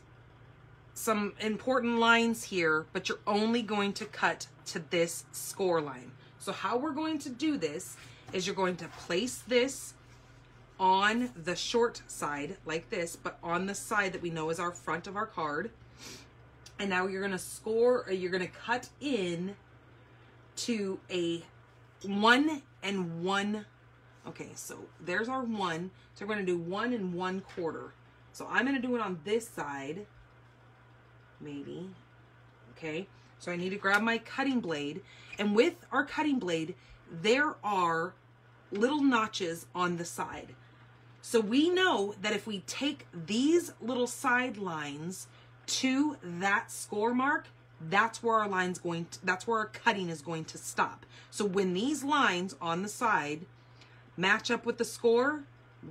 some important lines here, but you're only going to cut to this score line. So how we're going to do this is you're going to place this on the short side like this, but on the side that we know is our front of our card. And now you're going to score, or you're going to cut in to a one and one. Okay, so there's our one. So we're going to do one and one quarter. So I'm going to do it on this side, maybe. Okay, so I need to grab my cutting blade. And with our cutting blade, there are little notches on the side. So we know that if we take these little side lines to that score mark, that's where our line's going to, that's where our cutting is going to stop. So when these lines on the side match up with the score,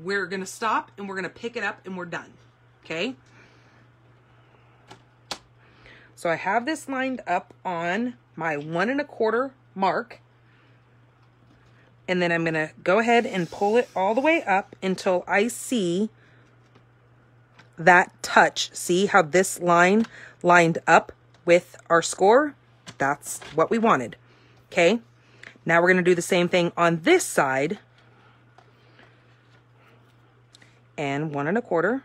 we're going to stop and we're going to pick it up and we're done. Okay? So I have this lined up on my one and a quarter mark. And then I'm going to go ahead and pull it all the way up until I see that touch. See how this line lined up with our score? That's what we wanted. Okay. Now we're going to do the same thing on this side. And one and a quarter.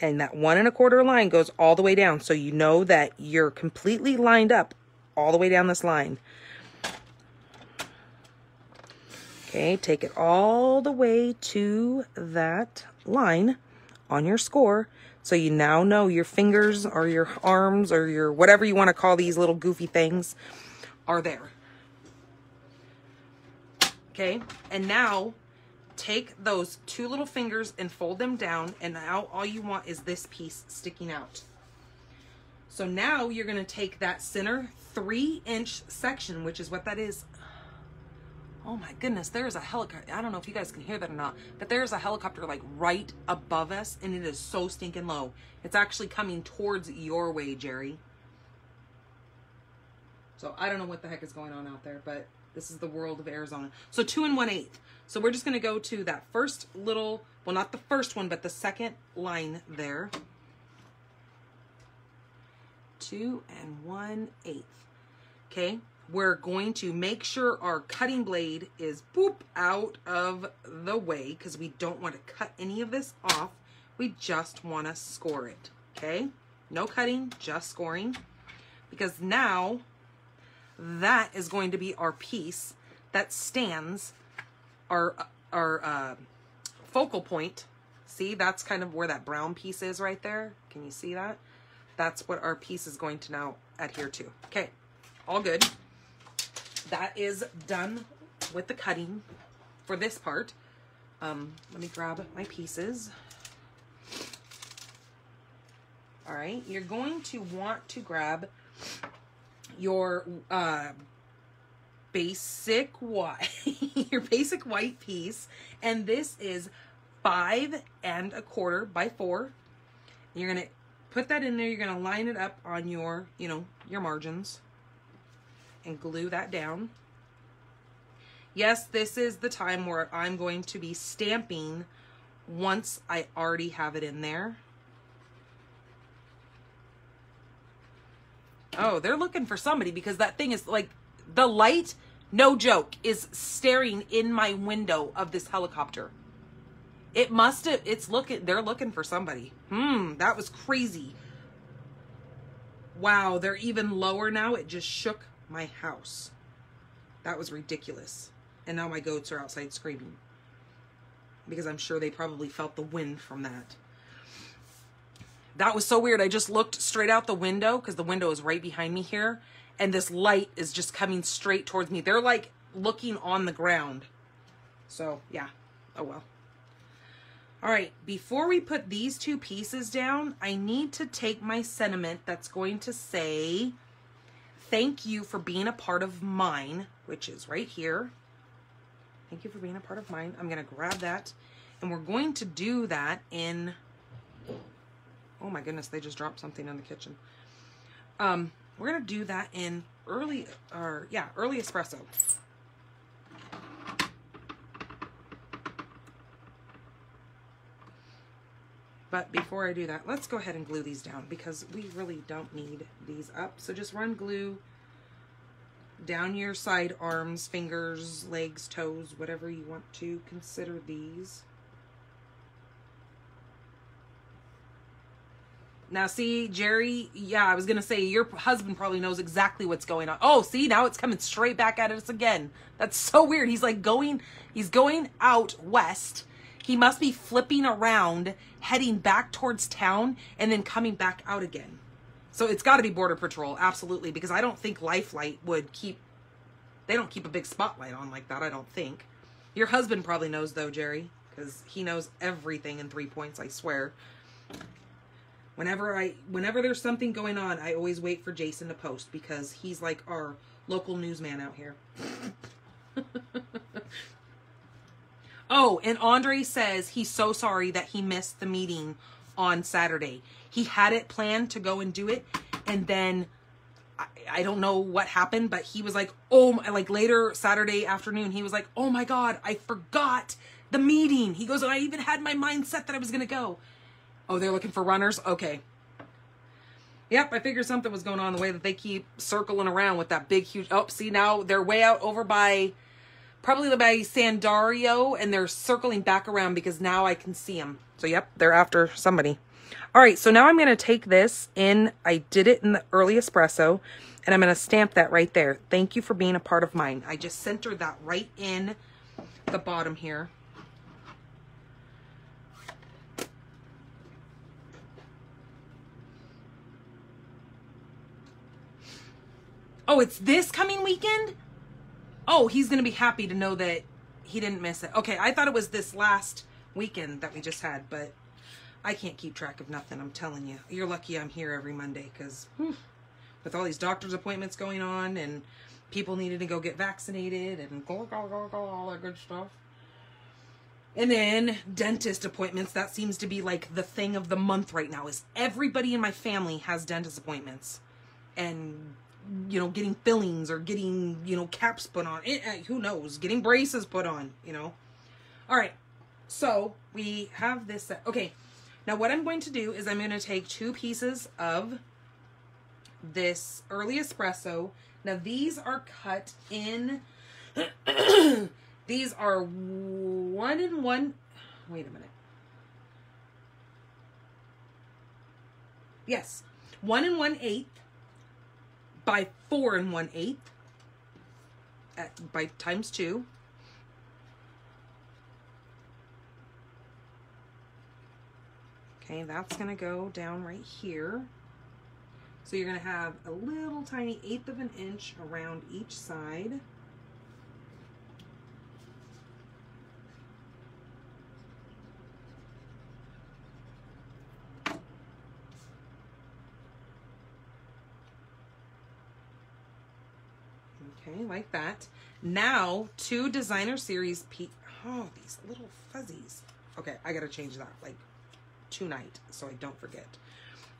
And that one and a quarter line goes all the way down. So you know that you're completely lined up all the way down this line. Okay, take it all the way to that line on your score. So you now know your fingers or your arms or your whatever you want to call these little goofy things are there. Okay, and now take those two little fingers and fold them down and now all you want is this piece sticking out. So now you're going to take that center three inch section, which is what that is. Oh my goodness, there's a helicopter. I don't know if you guys can hear that or not, but there's a helicopter like right above us and it is so stinking low. It's actually coming towards your way, Jerry. So I don't know what the heck is going on out there, but this is the world of Arizona. So two and one eighth. So we're just going to go to that first little, well, not the first one, but the second line there. Two and one eighth. Okay. We're going to make sure our cutting blade is boop out of the way because we don't want to cut any of this off. We just want to score it. Okay. No cutting, just scoring. Because now that is going to be our piece that stands our our uh, focal point. See, that's kind of where that brown piece is right there. Can you see that? That's what our piece is going to now adhere to. Okay, all good. That is done with the cutting for this part. Um, let me grab my pieces. All right, you're going to want to grab your uh, basic white, your basic white piece, and this is five and a quarter by four. You're gonna put that in there. You're gonna line it up on your, you know, your margins, and glue that down. Yes, this is the time where I'm going to be stamping once I already have it in there. Oh, they're looking for somebody because that thing is like the light, no joke, is staring in my window of this helicopter. It must have. It's looking. They're looking for somebody. Hmm. That was crazy. Wow. They're even lower now. It just shook my house. That was ridiculous. And now my goats are outside screaming because I'm sure they probably felt the wind from that. That was so weird. I just looked straight out the window because the window is right behind me here, and this light is just coming straight towards me. They're like looking on the ground. So, yeah. Oh well. All right, before we put these two pieces down, I need to take my sentiment that's going to say, Thank you for being a part of mine, which is right here. Thank you for being a part of mine. I'm going to grab that and we're going to do that in, oh my goodness, they just dropped something in the kitchen. Um, we're going to do that in early, or yeah, early espresso. But before I do that, let's go ahead and glue these down because we really don't need these up. So just run glue down your side arms, fingers, legs, toes, whatever you want to consider these. Now, see, Jerry, yeah, I was going to say your husband probably knows exactly what's going on. Oh, see, now it's coming straight back at us again. That's so weird. He's like going, he's going out west. He must be flipping around, heading back towards town, and then coming back out again. So it's got to be Border Patrol, absolutely, because I don't think Lifelight would keep, they don't keep a big spotlight on like that, I don't think. Your husband probably knows, though, Jerry, because he knows everything in three points, I swear. Whenever I whenever there's something going on, I always wait for Jason to post because he's like our local newsman out here. oh, and Andre says he's so sorry that he missed the meeting on Saturday. He had it planned to go and do it, and then I, I don't know what happened, but he was like, oh, my, like later Saturday afternoon, he was like, oh my God, I forgot the meeting. He goes, I even had my mind set that I was going to go. Oh, they're looking for runners? Okay. Yep, I figured something was going on the way that they keep circling around with that big, huge. Oh, see, now they're way out over by, probably by Sandario, and they're circling back around because now I can see them. So, yep, they're after somebody. All right, so now I'm going to take this in. I did it in the early espresso, and I'm going to stamp that right there. Thank you for being a part of mine. I just centered that right in the bottom here. Oh, it's this coming weekend? Oh, he's going to be happy to know that he didn't miss it. Okay, I thought it was this last weekend that we just had, but I can't keep track of nothing, I'm telling you. You're lucky I'm here every Monday because with all these doctor's appointments going on and people needing to go get vaccinated and all that good stuff. And then dentist appointments. That seems to be like the thing of the month right now is everybody in my family has dentist appointments. And you know, getting fillings or getting, you know, caps put on. It, uh, who knows? Getting braces put on, you know. All right. So we have this set. Okay. Now what I'm going to do is I'm going to take two pieces of this early espresso. Now these are cut in, these are one in one. Wait a minute. Yes. One and one eighth by four and one eighth at, by times two. Okay, that's gonna go down right here. So you're gonna have a little tiny eighth of an inch around each side. Okay, like that. Now, two designer series P oh, these little fuzzies. Okay, I gotta change that like tonight so I don't forget.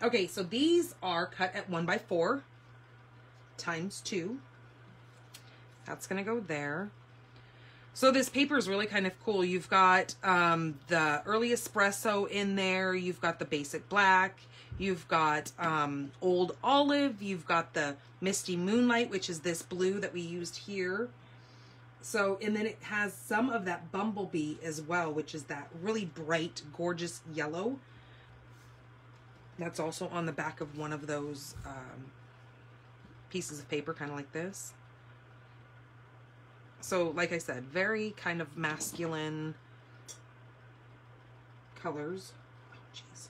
Okay, so these are cut at one by four times two. That's gonna go there. So this paper is really kind of cool. You've got um, the early espresso in there. You've got the basic black. You've got um, old olive. You've got the misty moonlight, which is this blue that we used here. So, and then it has some of that bumblebee as well, which is that really bright, gorgeous yellow. That's also on the back of one of those um, pieces of paper, kind of like this. So, like I said, very kind of masculine colors. Oh.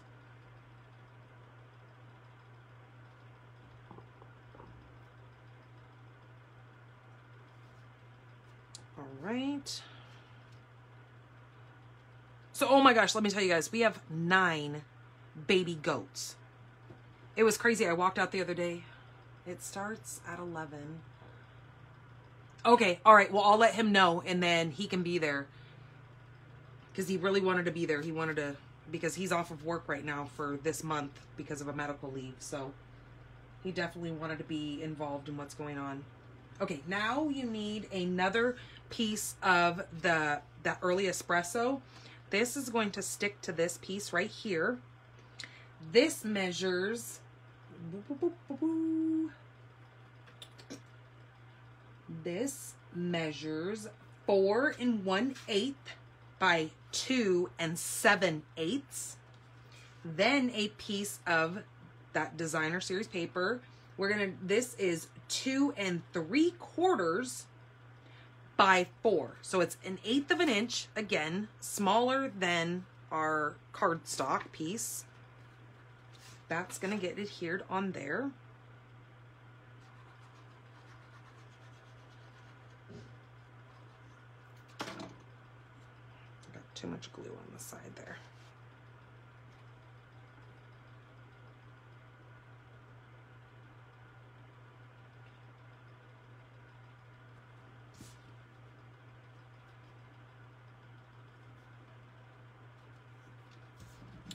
All right. So, oh my gosh, let me tell you guys, we have nine baby goats. It was crazy. I walked out the other day. It starts at 11. Okay, all right. Well, I'll let him know and then he can be there. Because he really wanted to be there. He wanted to, because he's off of work right now for this month because of a medical leave. So he definitely wanted to be involved in what's going on. Okay, now you need another piece of the, the early espresso. This is going to stick to this piece right here. This measures this measures four and one eighth by two and seven eighths. Then a piece of that designer series paper. We're gonna, this is two and three quarters by four. So it's an eighth of an inch, again, smaller than our cardstock piece. That's gonna get adhered on there. Got too much glue on the side there.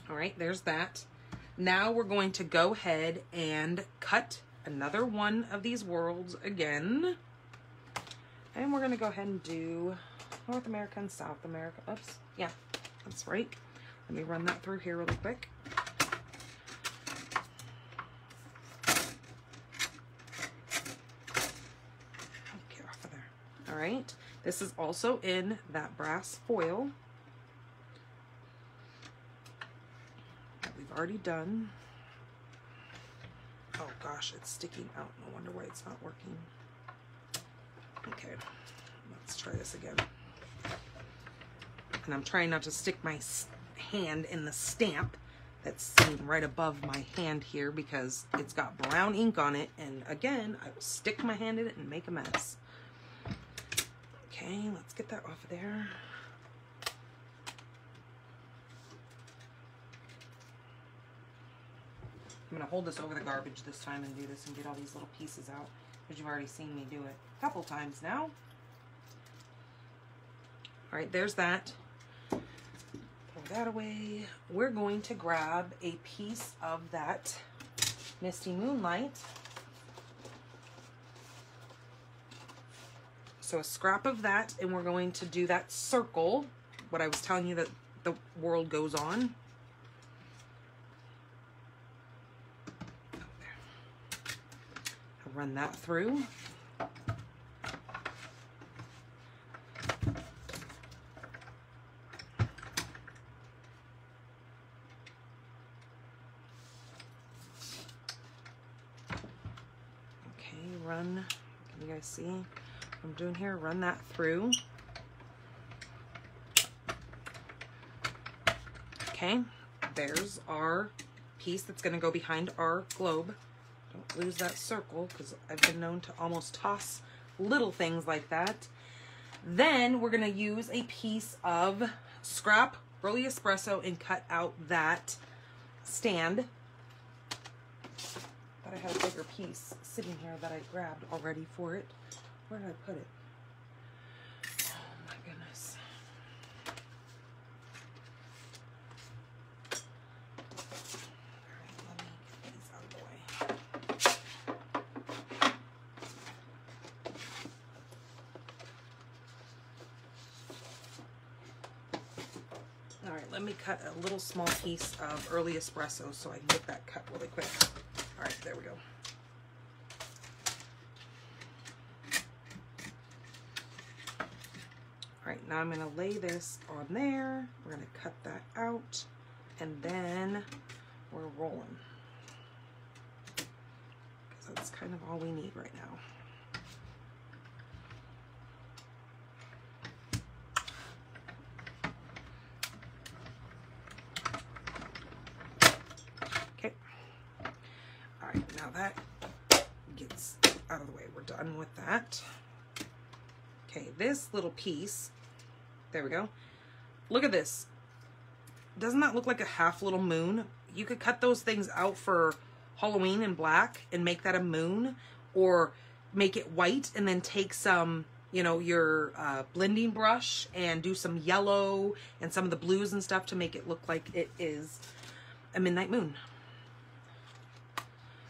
All right, there's that. Now we're going to go ahead and cut another one of these worlds again. And we're going to go ahead and do North America and South America. Oops. Yeah, that's right. Let me run that through here really quick. Get off of there. All right. This is also in that brass foil. that we've already done. Oh gosh, it's sticking out. No wonder why it's not working. Okay, let's try this again. And I'm trying not to stick my hand in the stamp that's sitting right above my hand here because it's got brown ink on it. And again, I will stick my hand in it and make a mess. Okay, let's get that off of there. I'm gonna hold this over the garbage this time and do this and get all these little pieces out because you've already seen me do it a couple times now. All right, there's that. That away. We're going to grab a piece of that Misty Moonlight. So a scrap of that, and we're going to do that circle, what I was telling you that the world goes on. Run that through. Okay, run. Can you guys see what I'm doing here? Run that through. Okay, there's our piece that's to go behind our globe. Don't lose that circle because I've been known to almost toss little things like that. Then we're to use a piece of scrap early espresso and cut out that stand. I had a bigger piece sitting here that I grabbed already for it. Where did I put it? Oh my goodness. All right, let me get these out of the way. All right, let me cut a little small piece of early espresso so I can get that cut really quick. There we go. All right, now I'm gonna lay this on there. We're gonna cut that out and then we're rolling. That's kind of all we need right now. Okay. All right, now that gets out of the way. We're done with that. Okay, this little piece, there we go. Look at this. Doesn't that look like a half little moon? You could cut those things out for Halloween in black and make that a moon or make it white and then take some, you know, your uh, blending brush and do some yellow and some of the blues and stuff to make it look like it is a midnight moon.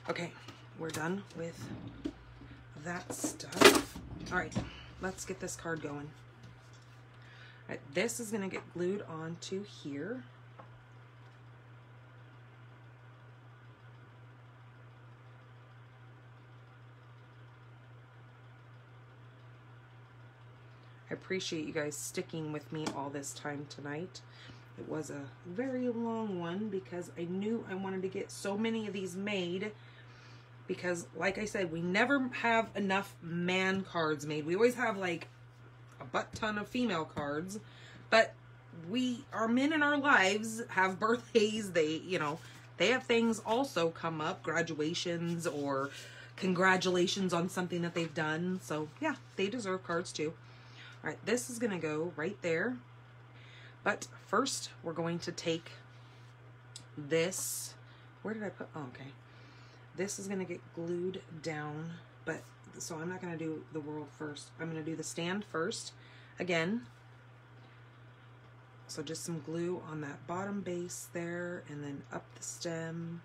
Okay, we're done with that stuff. All right, let's get this card going. This is gonna get glued onto here. I appreciate you guys sticking with me all this time tonight. It was a very long one because I knew I wanted to get so many of these made because like I said, we never have enough man cards made. We always have like a butt ton of female cards, but we, our men in our lives have birthdays. They, you know, they have things also come up, graduations or congratulations on something that they've done. So yeah, they deserve cards too. All right, this is gonna go right there. But first, we're going to take this. Where did I put? Oh, okay. This is gonna get glued down, but so I'm not gonna do the world first. I'm gonna do the stand first. Again. So just some glue on that bottom base there, and then up the stem.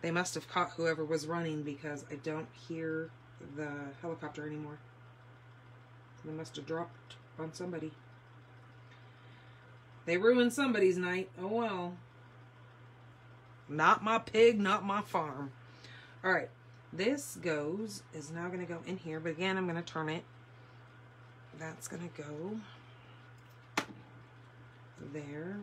They must have caught whoever was running because I don't hear the helicopter anymore. They must have dropped on somebody. They ruined somebody's night. Oh well. Not my pig, not my farm. All right. This goes, is now going to go in here. But again, I'm going to turn it. That's going to go there.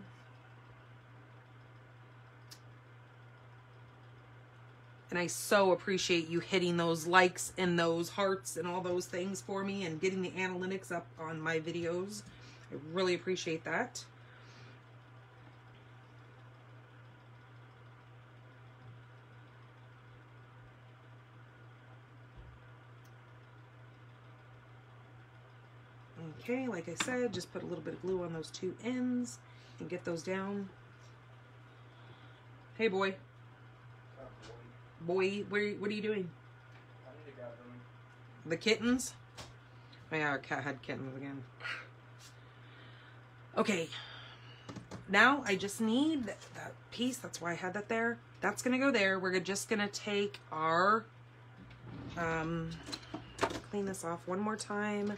And I so appreciate you hitting those likes and those hearts and all those things for me and getting the analytics up on my videos. I really appreciate that. Okay, like I said, just put a little bit of glue on those two ends and get those down. Hey, boy. Boy, where, what are you doing? The kittens? Oh, yeah, our cat had kittens again. Okay. Now I just need that, that piece. That's why I had that there. That's going to go there. We're just going to take our, um, clean this off one more time.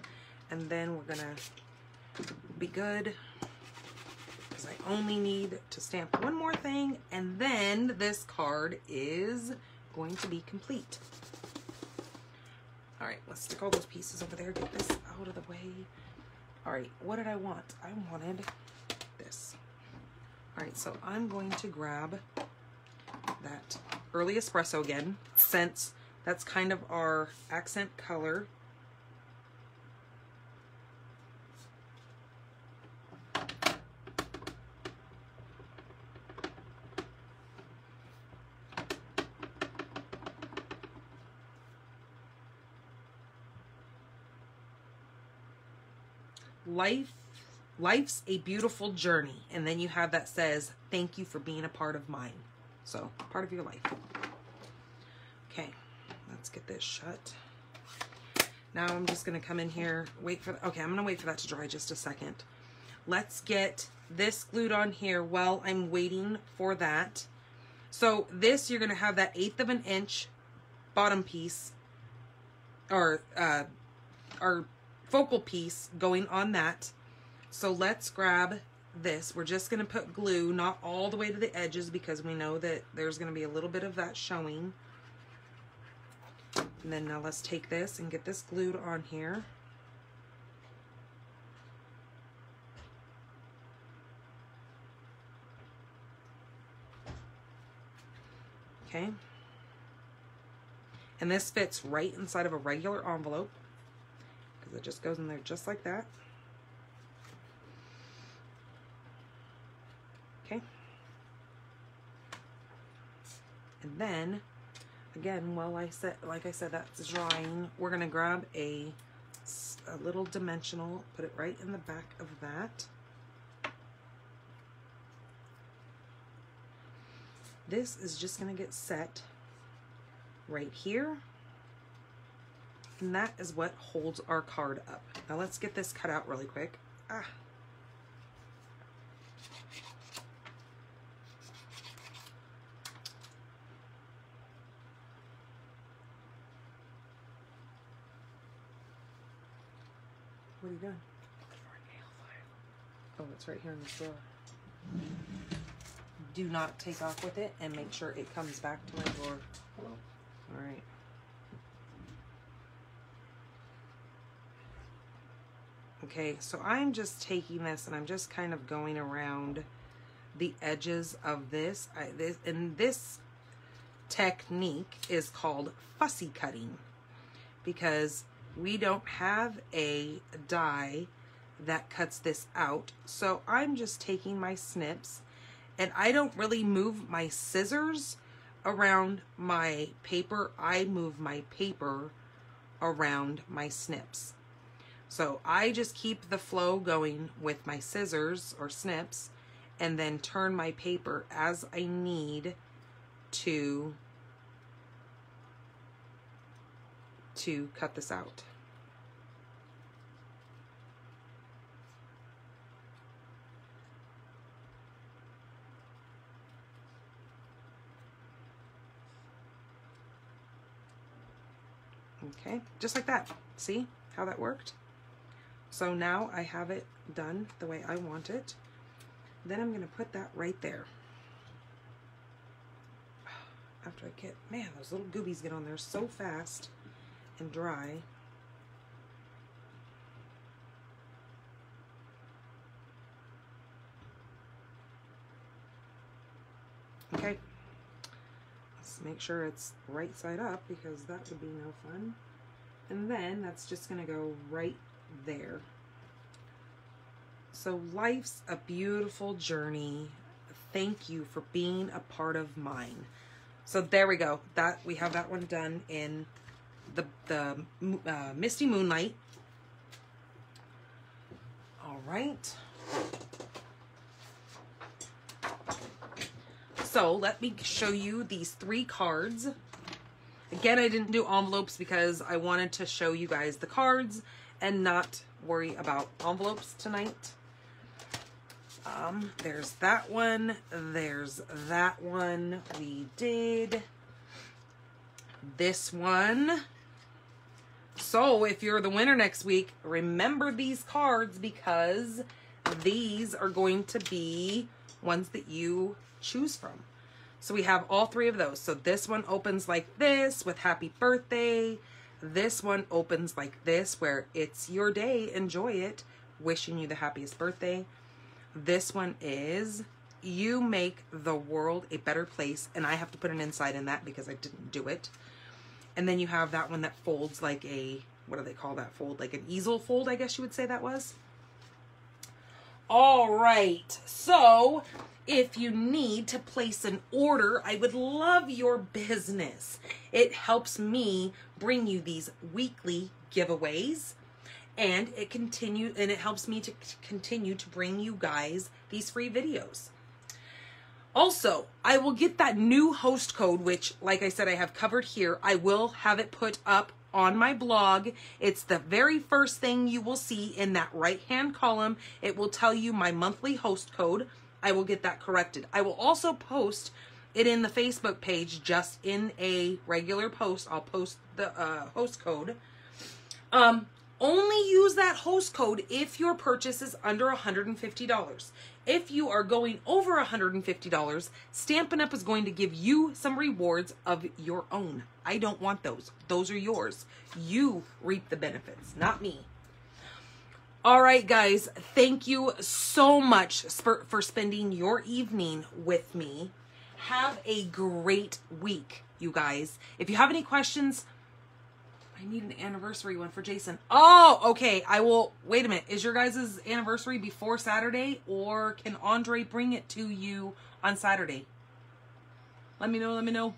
And then we're to be good. Because I only need to stamp one more thing. And then this card is going to be complete. All right, let's stick all those pieces over there. Get this out of the way. All right, what did I want? I wanted this. All right, so I'm going to grab that early espresso again, since that's kind of our accent color. Life life's a beautiful journey. And then you have that says thank you for being a part of mine. So part of your life. Okay let's get this shut. Now i'm just going to come in here wait for okay i'm going to wait for that to dry just a second. Let's get this glued on here while i'm waiting for that. So this you're going to have that eighth of an inch bottom piece or uh or focal piece going on that. So let's grab this. We're just going to put glue, not all the way to the edges because we know that there's going to be a little bit of that showing. And then now let's take this and get this glued on here. Okay. And this fits right inside of a regular envelope because it just goes in there just like that. Okay. And then, again, while I said, like I said, that's drying, we're going to grab a little dimensional, put it right in the back of that. This is just going to get set right here. And that is what holds our card up. Now let's get this cut out really quick. Ah. What are you doing? Oh, it's right here in the drawer. Do not take off with it and make sure it comes back to my drawer. All right. Okay, so I'm just taking this and I'm just kind of going around the edges of this. I, this and this technique is called fussy cutting because we don't have a die that cuts this out. So I'm just taking my snips and I don't really move my scissors around my paper. I move my paper around my snips. So I just keep the flow going with my scissors or snips and then turn my paper as I need to to cut this out. Okay, just like that. See how that worked? So now I have it done the way I want it. Then I'm going to put that right there. After I get, man, those little goobies get on there so fast and dry. Okay. Let's make sure it's right side up because that would be no fun. And then that's just going to go right there. So life's a beautiful journey. Thank you for being a part of mine. So there we go. That we have that one done in the the uh, Misty Moonlight. All right. So let me show you these three cards. Again, I didn't do envelopes because I wanted to show you guys the cards and not worry about envelopes tonight. Um, there's that one. There's that one. We did this one. So if you're the winner next week, remember these cards because these are going to be ones that you choose from. So we have all three of those. So this one opens like this with happy birthday. This one opens like this where it's your day, enjoy it, wishing you the happiest birthday. This one is you make the world a better place and I have to put an inside in that because I didn't do it. And then you have that one that folds like a what do they call that fold? Like an easel fold, I guess you would say that was. All right. So, if you need to place an order, I would love your business. It helps me bring you these weekly giveaways and it continue and it helps me to continue to bring you guys these free videos. Also, I will get that new host code, which, like I said, I have covered here. I will have it put up on my blog. It's the very first thing you will see in that right hand column. It will tell you my monthly host code. I will get that corrected. I will also post it in the Facebook page, just in a regular post. I'll post the uh, host code. Um, only use that host code if your purchase is under $150. If you are going over $150, Stampin' Up! is going to give you some rewards of your own. I don't want those. Those are yours. You reap the benefits, not me. All right, guys, thank you so much for, for spending your evening with me. Have a great week, you guys. If you have any questions, I need an anniversary one for Jason. Oh, okay. I will. Wait a minute. Is your guys' anniversary before Saturday, or can Andre bring it to you on Saturday? Let me know. Let me know.